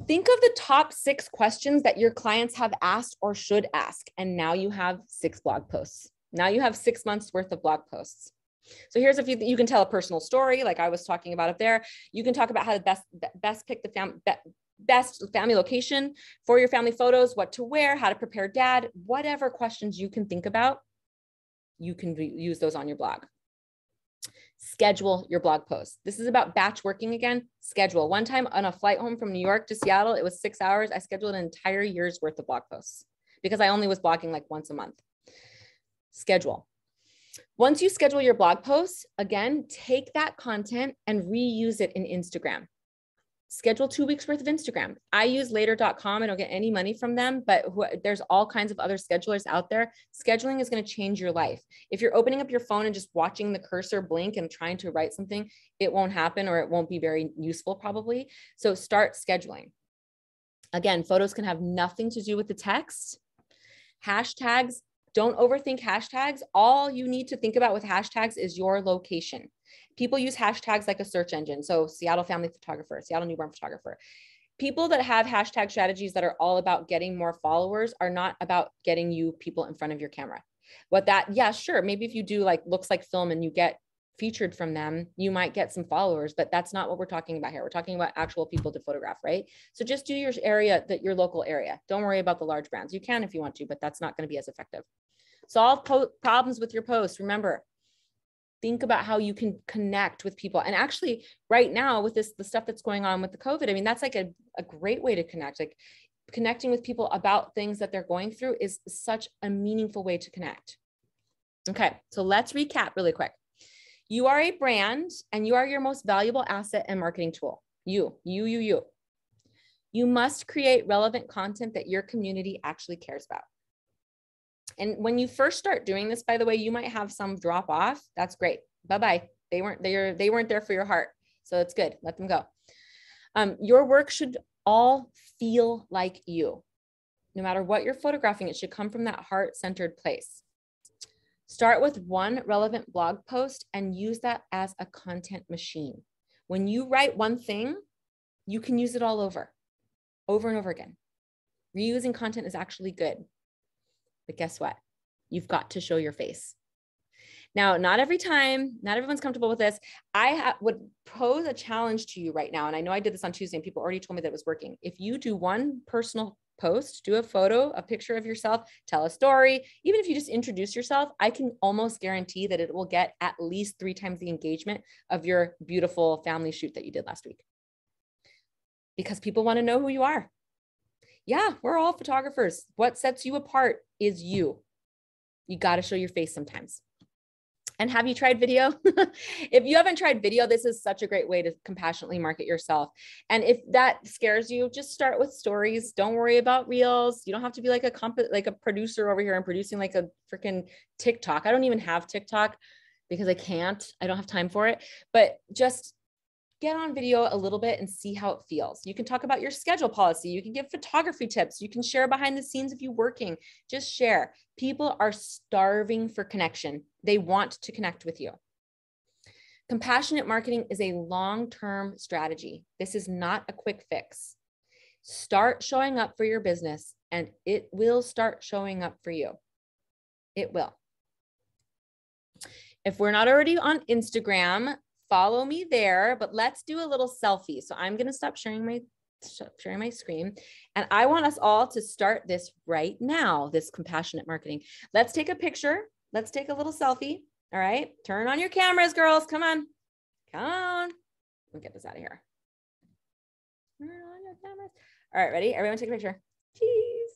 Think of the top six questions that your clients have asked or should ask. And now you have six blog posts. Now you have six months worth of blog posts. So here's a few you can tell a personal story, like I was talking about up there. You can talk about how to best best pick the fam, best family location for your family photos, what to wear, how to prepare dad, whatever questions you can think about, you can use those on your blog. Schedule your blog posts. This is about batch working again. Schedule. One time on a flight home from New York to Seattle, it was six hours. I scheduled an entire year's worth of blog posts because I only was blogging like once a month. Schedule. Once you schedule your blog posts, again, take that content and reuse it in Instagram schedule two weeks worth of Instagram. I use later.com. I don't get any money from them, but there's all kinds of other schedulers out there. Scheduling is going to change your life. If you're opening up your phone and just watching the cursor blink and trying to write something, it won't happen or it won't be very useful probably. So start scheduling. Again, photos can have nothing to do with the text. Hashtags, don't overthink hashtags. All you need to think about with hashtags is your location people use hashtags like a search engine. So Seattle family photographer, Seattle newborn photographer. People that have hashtag strategies that are all about getting more followers are not about getting you people in front of your camera. What that, yeah, sure. Maybe if you do like looks like film and you get featured from them, you might get some followers, but that's not what we're talking about here. We're talking about actual people to photograph, right? So just do your area, that your local area. Don't worry about the large brands. You can if you want to, but that's not going to be as effective. Solve problems with your posts. Remember, think about how you can connect with people. And actually right now with this the stuff that's going on with the covid i mean that's like a, a great way to connect. Like connecting with people about things that they're going through is such a meaningful way to connect. Okay so let's recap really quick. You are a brand and you are your most valuable asset and marketing tool. You you you you. You must create relevant content that your community actually cares about and when you first start doing this, by the way, you might have some drop off. That's great. Bye bye. They weren't there. They weren't there for your heart. So it's good. Let them go. Um, your work should all feel like you. No matter what you're photographing, it should come from that heart centered place. Start with one relevant blog post and use that as a content machine. When you write one thing, you can use it all over, over and over again. Reusing content is actually good. But guess what? You've got to show your face. Now, not every time, not everyone's comfortable with this. I ha- would pose a challenge to you right now. And I know I did this on Tuesday and people already told me that it was working. If you do one personal post, do a photo, a picture of yourself, tell a story, even if you just introduce yourself, I can almost guarantee that it will get at least three times the engagement of your beautiful family shoot that you did last week. Because people want to know who you are yeah, we're all photographers. What sets you apart is you. You got to show your face sometimes. And have you tried video? if you haven't tried video, this is such a great way to compassionately market yourself. And if that scares you, just start with stories. Don't worry about reels. You don't have to be like a comp- like a producer over here and producing like a freaking TikTok. I don't even have TikTok because I can't. I don't have time for it. But just get on video a little bit and see how it feels. You can talk about your schedule policy. You can give photography tips. You can share behind the scenes of you working. Just share. People are starving for connection. They want to connect with you. Compassionate marketing is a long term strategy. This is not a quick fix. Start showing up for your business and it will start showing up for you. It will. If we're not already on Instagram, follow me there, but let's do a little selfie. So I'm going to stop sharing my sharing my screen and I want us all to start this right now, this compassionate marketing. Let's take a picture. Let's take a little selfie. All right. Turn on your cameras, girls. Come on. Come on. We'll get this out of here. Turn on your cameras. All right, ready? Everyone take a picture. Cheese.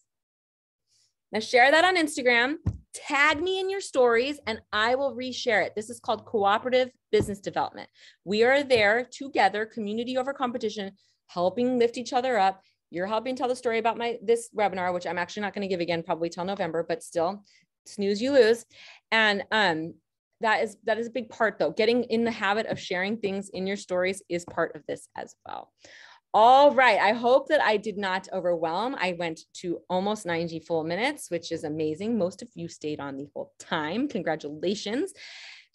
Now share that on Instagram. Tag me in your stories and I will reshare it. This is called cooperative business development. We are there together, community over competition, helping lift each other up. You're helping tell the story about my this webinar, which I'm actually not going to give again probably till November, but still snooze you lose. And um that is that is a big part though. Getting in the habit of sharing things in your stories is part of this as well. All right. I hope that I did not overwhelm. I went to almost 90 full minutes, which is amazing. Most of you stayed on the whole time. Congratulations.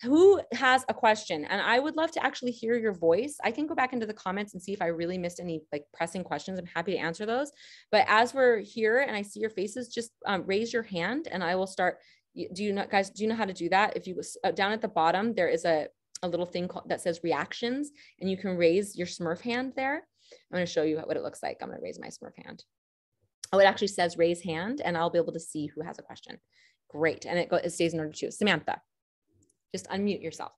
Who has a question? And I would love to actually hear your voice. I can go back into the comments and see if I really missed any like pressing questions. I'm happy to answer those. But as we're here and I see your faces, just um, raise your hand and I will start. Do you know, guys, do you know how to do that? If you uh, down at the bottom, there is a, a little thing called, that says reactions and you can raise your Smurf hand there I'm going to show you what it looks like. I'm going to raise my Smurf hand. Oh, it actually says raise hand and I'll be able to see who has a question. Great. And it, go, it stays in order too. Samantha, just unmute yourself.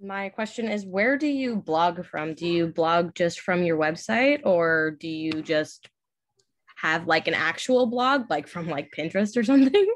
My question is where do you blog from? Do you blog just from your website or do you just have like an actual blog, like from like Pinterest or something?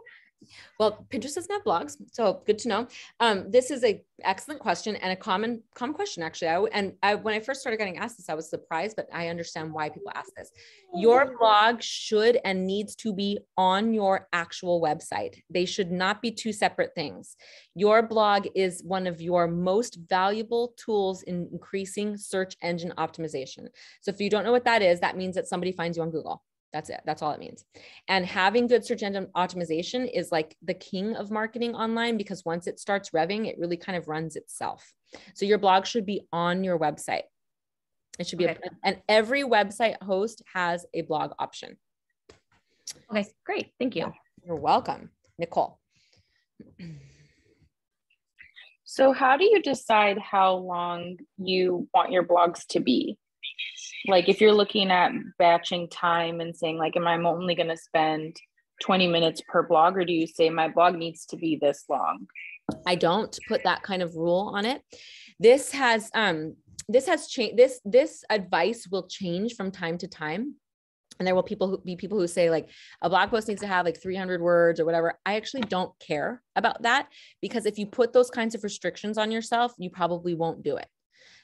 Well, Pinterest doesn't have blogs, so good to know. Um, this is a excellent question and a common common question actually. I, and I, when I first started getting asked this, I was surprised, but I understand why people ask this. Your blog should and needs to be on your actual website. They should not be two separate things. Your blog is one of your most valuable tools in increasing search engine optimization. So if you don't know what that is, that means that somebody finds you on Google. That's it. That's all it means. And having good search engine optimization is like the king of marketing online because once it starts revving, it really kind of runs itself. So your blog should be on your website. It should be, okay. a, and every website host has a blog option. Okay, great. Thank you. You're welcome, Nicole. So, how do you decide how long you want your blogs to be? Like if you're looking at batching time and saying like am i only going to spend 20 minutes per blog or do you say my blog needs to be this long? I don't put that kind of rule on it. This has um this has changed this this advice will change from time to time. And there will people who, be people who say like a blog post needs to have like 300 words or whatever. I actually don't care about that because if you put those kinds of restrictions on yourself you probably won't do it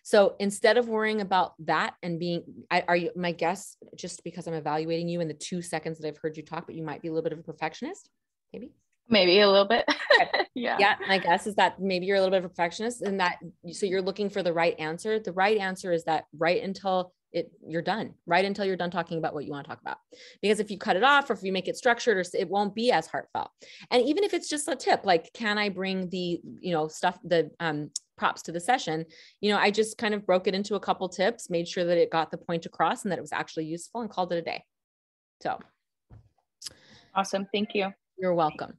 so instead of worrying about that and being, I, are you my guess, just because I'm evaluating you in the two seconds that I've heard you talk, but you might be a little bit of a perfectionist, maybe? Maybe a little bit. yeah. Yeah. My guess is that maybe you're a little bit of a perfectionist and that, so you're looking for the right answer. The right answer is that right until it you're done right until you're done talking about what you want to talk about. Because if you cut it off or if you make it structured or it won't be as heartfelt. And even if it's just a tip like can i bring the you know stuff the um props to the session? You know i just kind of broke it into a couple tips made sure that it got the point across and that it was actually useful and called it a day. So. Awesome. Thank you. You're welcome.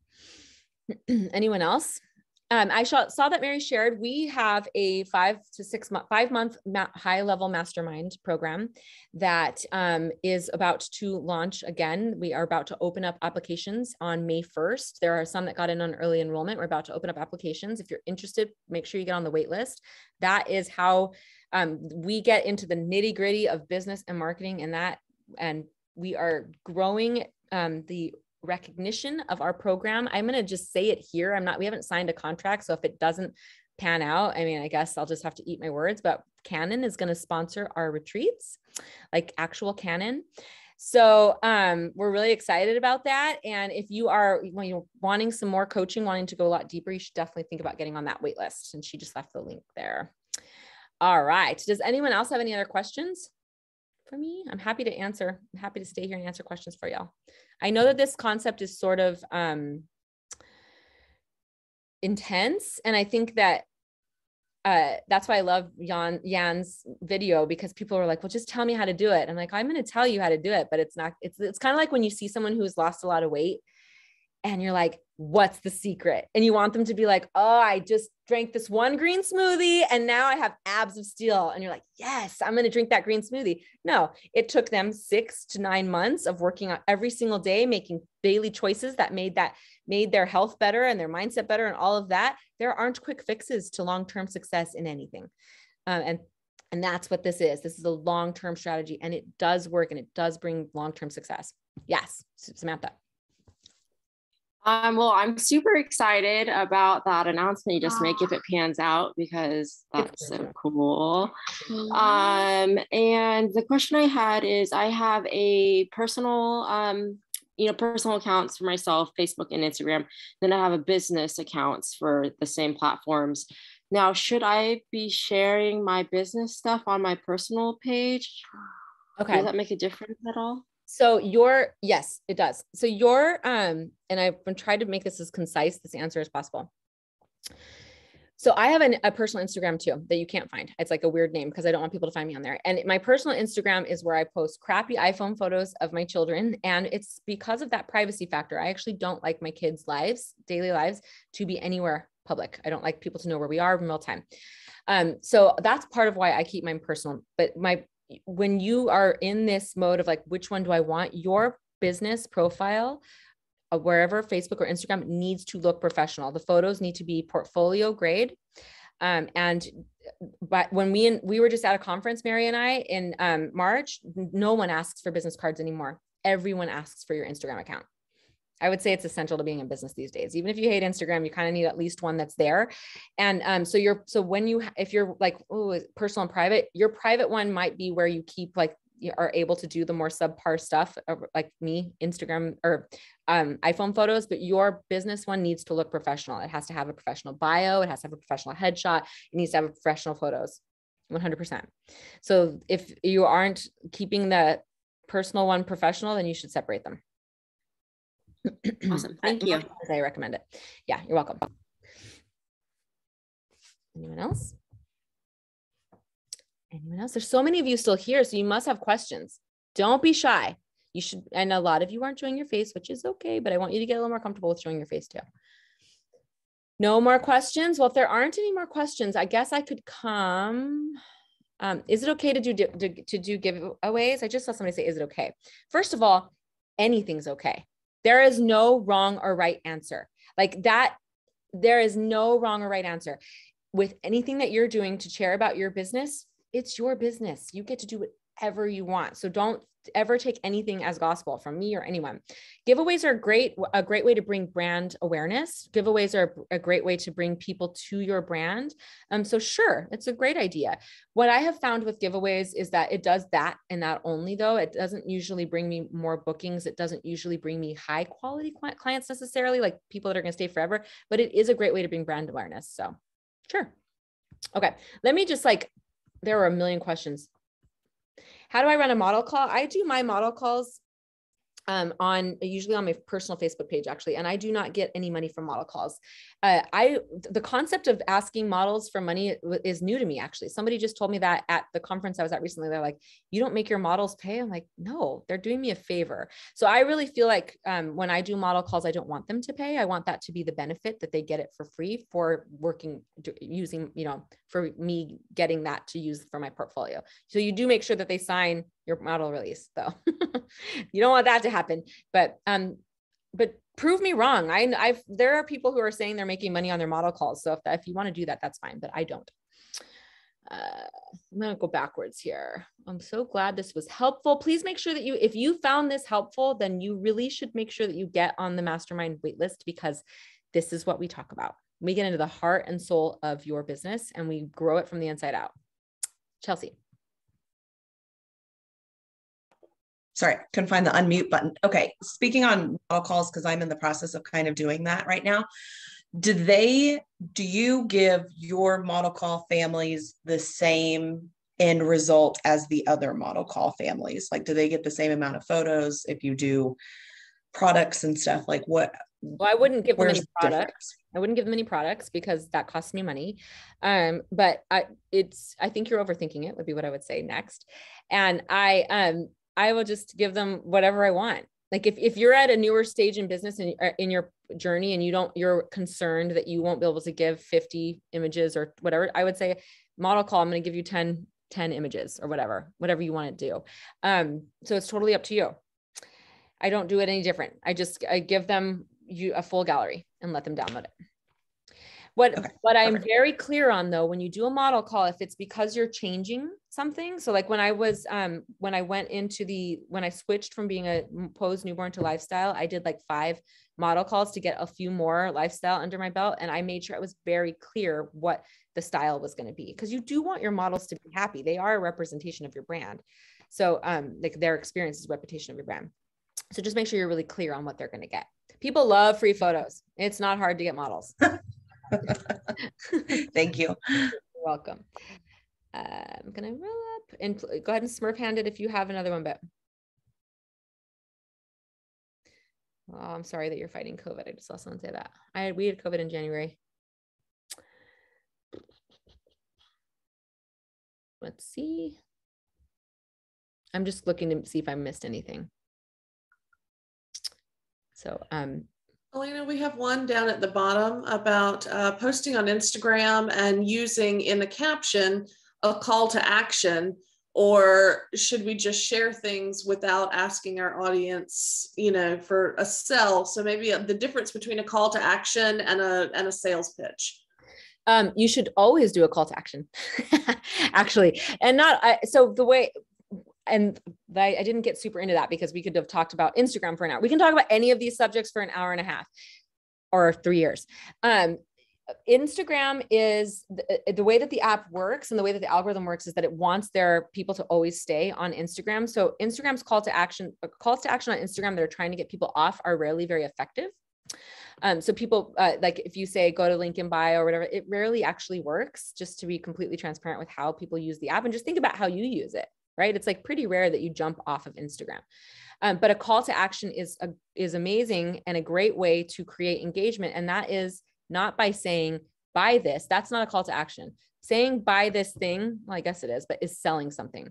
Anyone else um, I saw, saw that Mary shared. We have a five to six month, five month ma- high level mastermind program that um, is about to launch again. We are about to open up applications on May 1st. There are some that got in on early enrollment. We're about to open up applications. If you're interested, make sure you get on the wait list. That is how um, we get into the nitty gritty of business and marketing and that. And we are growing um, the recognition of our program. I'm going to just say it here. I'm not, we haven't signed a contract. So if it doesn't pan out, I mean, I guess I'll just have to eat my words, but Canon is going to sponsor our retreats, like actual Canon. So um, we're really excited about that. And if you are when you're wanting some more coaching, wanting to go a lot deeper, you should definitely think about getting on that wait list. And she just left the link there. All right. Does anyone else have any other questions for me? I'm happy to answer. I'm happy to stay here and answer questions for y'all. I know that this concept is sort of um, intense, and I think that uh, that's why I love Jan Jan's video because people are like, "Well, just tell me how to do it." I'm like, "I'm going to tell you how to do it," but it's not. It's it's kind of like when you see someone who's lost a lot of weight, and you're like, what's the secret? And you want them to be like, oh, I just drank this one green smoothie and now I have abs of steel. And you're like, yes, I'm going to drink that green smoothie. No, it took them six to nine months of working out every single day, making daily choices that made that made their health better and their mindset better and all of that. There aren't quick fixes to long-term success in anything. Um, and and that's what this is. This is a long-term strategy and it does work and it does bring long-term success. Yes, Samantha. Um, well, I'm super excited about that announcement you just made if it pans out because that's so cool. Um, and the question I had is I have a personal, um, you know, personal accounts for myself, Facebook and Instagram. Then I have a business accounts for the same platforms. Now, should I be sharing my business stuff on my personal page? Okay. Does that make a difference at all? So your yes, it does. So your um, and I've been trying to make this as concise this answer as possible. So I have an, a personal Instagram too that you can't find. It's like a weird name because I don't want people to find me on there. And my personal Instagram is where I post crappy iPhone photos of my children. And it's because of that privacy factor. I actually don't like my kids' lives, daily lives, to be anywhere public. I don't like people to know where we are in real time. Um, so that's part of why I keep mine personal. But my when you are in this mode of like, which one do I want? Your business profile, uh, wherever Facebook or Instagram needs to look professional. The photos need to be portfolio grade. Um, and but when we and we were just at a conference, Mary and I in um, March, no one asks for business cards anymore. Everyone asks for your Instagram account. I would say it's essential to being in business these days. Even if you hate Instagram, you kind of need at least one that's there. And um, so you're so when you if you're like personal and private, your private one might be where you keep like you are able to do the more subpar stuff like me instagram or um, iphone photos but your business one needs to look professional. It has to have a professional bio. It has to have a professional headshot. It needs to have professional photos 100% so if you aren't keeping the personal one professional then you should separate them Awesome. Thank you. I recommend it. Yeah, you're welcome. Anyone else? Anyone else? There's so many of you still here, so you must have questions. Don't be shy. You should, and a lot of you aren't showing your face, which is okay, but I want you to get a little more comfortable with showing your face too. No more questions? Well, if there aren't any more questions, I guess I could come. Um, is it okay to do, to, to do giveaways? I just saw somebody say, is it okay? First of all, anything's okay. There is no wrong or right answer. Like that, there is no wrong or right answer. With anything that you're doing to share about your business, it's your business. You get to do whatever you want. So don't ever take anything as gospel from me or anyone. Giveaways are great, a great way to bring brand awareness. Giveaways are a great way to bring people to your brand. Um, so sure, it's a great idea. What I have found with giveaways is that it does that and that only though. It doesn't usually bring me more bookings. It doesn't usually bring me high quality clients necessarily, like people that are going to stay forever, but it is a great way to bring brand awareness. So sure. Okay. Let me just like, there were a million questions how do I run a model call? I do my model calls um, on usually on my personal Facebook page actually, and I do not get any money from model calls. Uh, I the concept of asking models for money is new to me actually. Somebody just told me that at the conference I was at recently. They're like, "You don't make your models pay." I'm like, "No, they're doing me a favor." So I really feel like um, when I do model calls, I don't want them to pay. I want that to be the benefit that they get it for free for working using you know for me getting that to use for my portfolio. So you do make sure that they sign your model release though. you don't want that to happen, but um but prove me wrong. I I've there are people who are saying they're making money on their model calls. So if if you want to do that that's fine, but I don't. Uh, I'm going to go backwards here. I'm so glad this was helpful. Please make sure that you, if you found this helpful, then you really should make sure that you get on the mastermind waitlist because this is what we talk about. We get into the heart and soul of your business and we grow it from the inside out. Chelsea. Sorry, couldn't find the unmute button. Okay, speaking on model calls, because I'm in the process of kind of doing that right now. Do they, do you give your model call families the same end result as the other model call families? Like, do they get the same amount of photos if you do products and stuff? Like, what? Well, I wouldn't give them any products. I wouldn't give them any products because that costs me money. Um, but I, it's, I think you're overthinking it would be what I would say next. And I, um, I will just give them whatever I want. Like if, if you're at a newer stage in business and uh, in your journey and you don't, you're concerned that you won't be able to give 50 images or whatever, I would say model call, I'm going to give you 10, 10 images or whatever, whatever you want to do. Um, so it's totally up to you. I don't do it any different. I just, I give them you a full gallery and let them download it. What Okay, what I'm perfect. very clear on though, when you do a model call, if it's because you're changing something, so like when I was um when I went into the when I switched from being a pose newborn to lifestyle, I did like five model calls to get a few more lifestyle under my belt, and I made sure it was very clear what the style was going to be because you do want your models to be happy. They are a representation of your brand, so um like their experience is a reputation of your brand. So just make sure you're really clear on what they're going to get. People love free photos. It's not hard to get models. Thank you. You're welcome. Uh, I'm gonna roll up and go ahead and smurf hand it if you have another one, but. Oh, I'm sorry that you're fighting COVID. I just saw someone say that. I had, we had COVID in January. Let's see. I'm just looking to see if I missed anything. So, um, Elena, we have one down at the bottom about uh, posting on Instagram and using in the caption a call to action. Or should we just share things without asking our audience, you know, for a sell? So maybe the difference between a call to action and a and a sales pitch. um, you should always do a call to action, actually, and not. I, so the way, and I, I didn't get super into that because we could have talked about Instagram for an hour. We can talk about any of these subjects for an hour and a half, or three years. Um, Instagram is the, the way that the app works and the way that the algorithm works is that it wants their people to always stay on Instagram. So Instagram's call to action, uh, calls to action on Instagram that are trying to get people off are rarely very effective. Um, so people uh, like if you say go to link in bio or whatever, it rarely actually works. Just to be completely transparent with how people use the app and just think about how you use it. Right? It's like pretty rare that you jump off of Instagram. Um, but a call to action is a, is amazing and a great way to create engagement, and that is not by saying buy this. That's not a call to action. Saying buy this thing, well, I guess it is, but is selling something.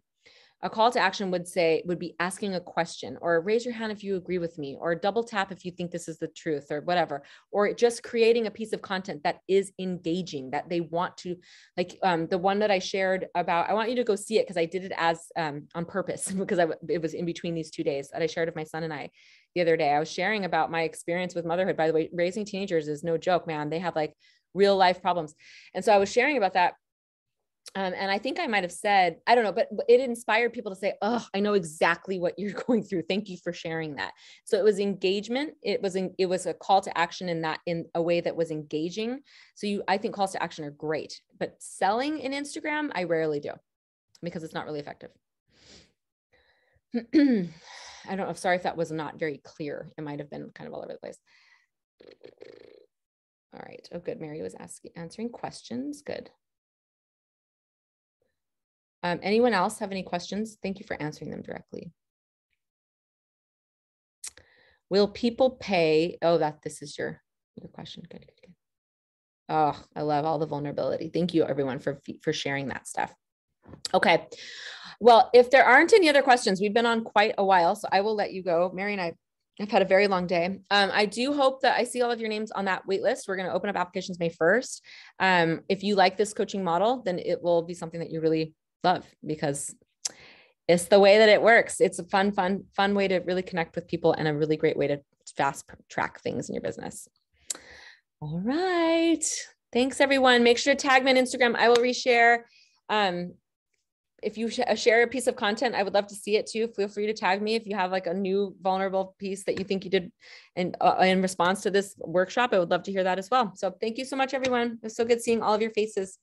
A call to action would say, would be asking a question or raise your hand if you agree with me, or double tap if you think this is the truth, or whatever, or just creating a piece of content that is engaging, that they want to, like um, the one that I shared about. I want you to go see it because I did it as um, on purpose because I, it was in between these two days that I shared with my son and I the other day. I was sharing about my experience with motherhood. By the way, raising teenagers is no joke, man. They have like real life problems. And so I was sharing about that. Um, and I think I might have said, I don't know, but, but it inspired people to say, Oh, I know exactly what you're going through. Thank you for sharing that. So it was engagement. It was, in, it was a call to action in that, in a way that was engaging. So you, I think calls to action are great, but selling in Instagram, I rarely do because it's not really effective. I don't know. Sorry if that was not very clear. It might have been kind of all over the place. All right. Oh, good. Mary was asking, answering questions. Good. Um, anyone else have any questions? Thank you for answering them directly. Will people pay? Oh, that this is your your question. Good, good, good. Oh, I love all the vulnerability. Thank you, everyone, for for sharing that stuff. Okay. Well, if there aren't any other questions, we've been on quite a while, so I will let you go. Mary and I have had a very long day. Um, I do hope that I see all of your names on that wait list. We're going to open up applications May 1st. Um, if you like this coaching model, then it will be something that you really love because it's the way that it works. It's a fun, fun, fun way to really connect with people and a really great way to fast track things in your business. All right. Thanks, everyone. Make sure to tag me on Instagram. I will reshare. Um, if you sh- share a piece of content, I would love to see it too. Feel free to tag me if you have like a new vulnerable piece that you think you did in, uh, in response to this workshop. I would love to hear that as well. So thank you so much, everyone. It was so good seeing all of your faces.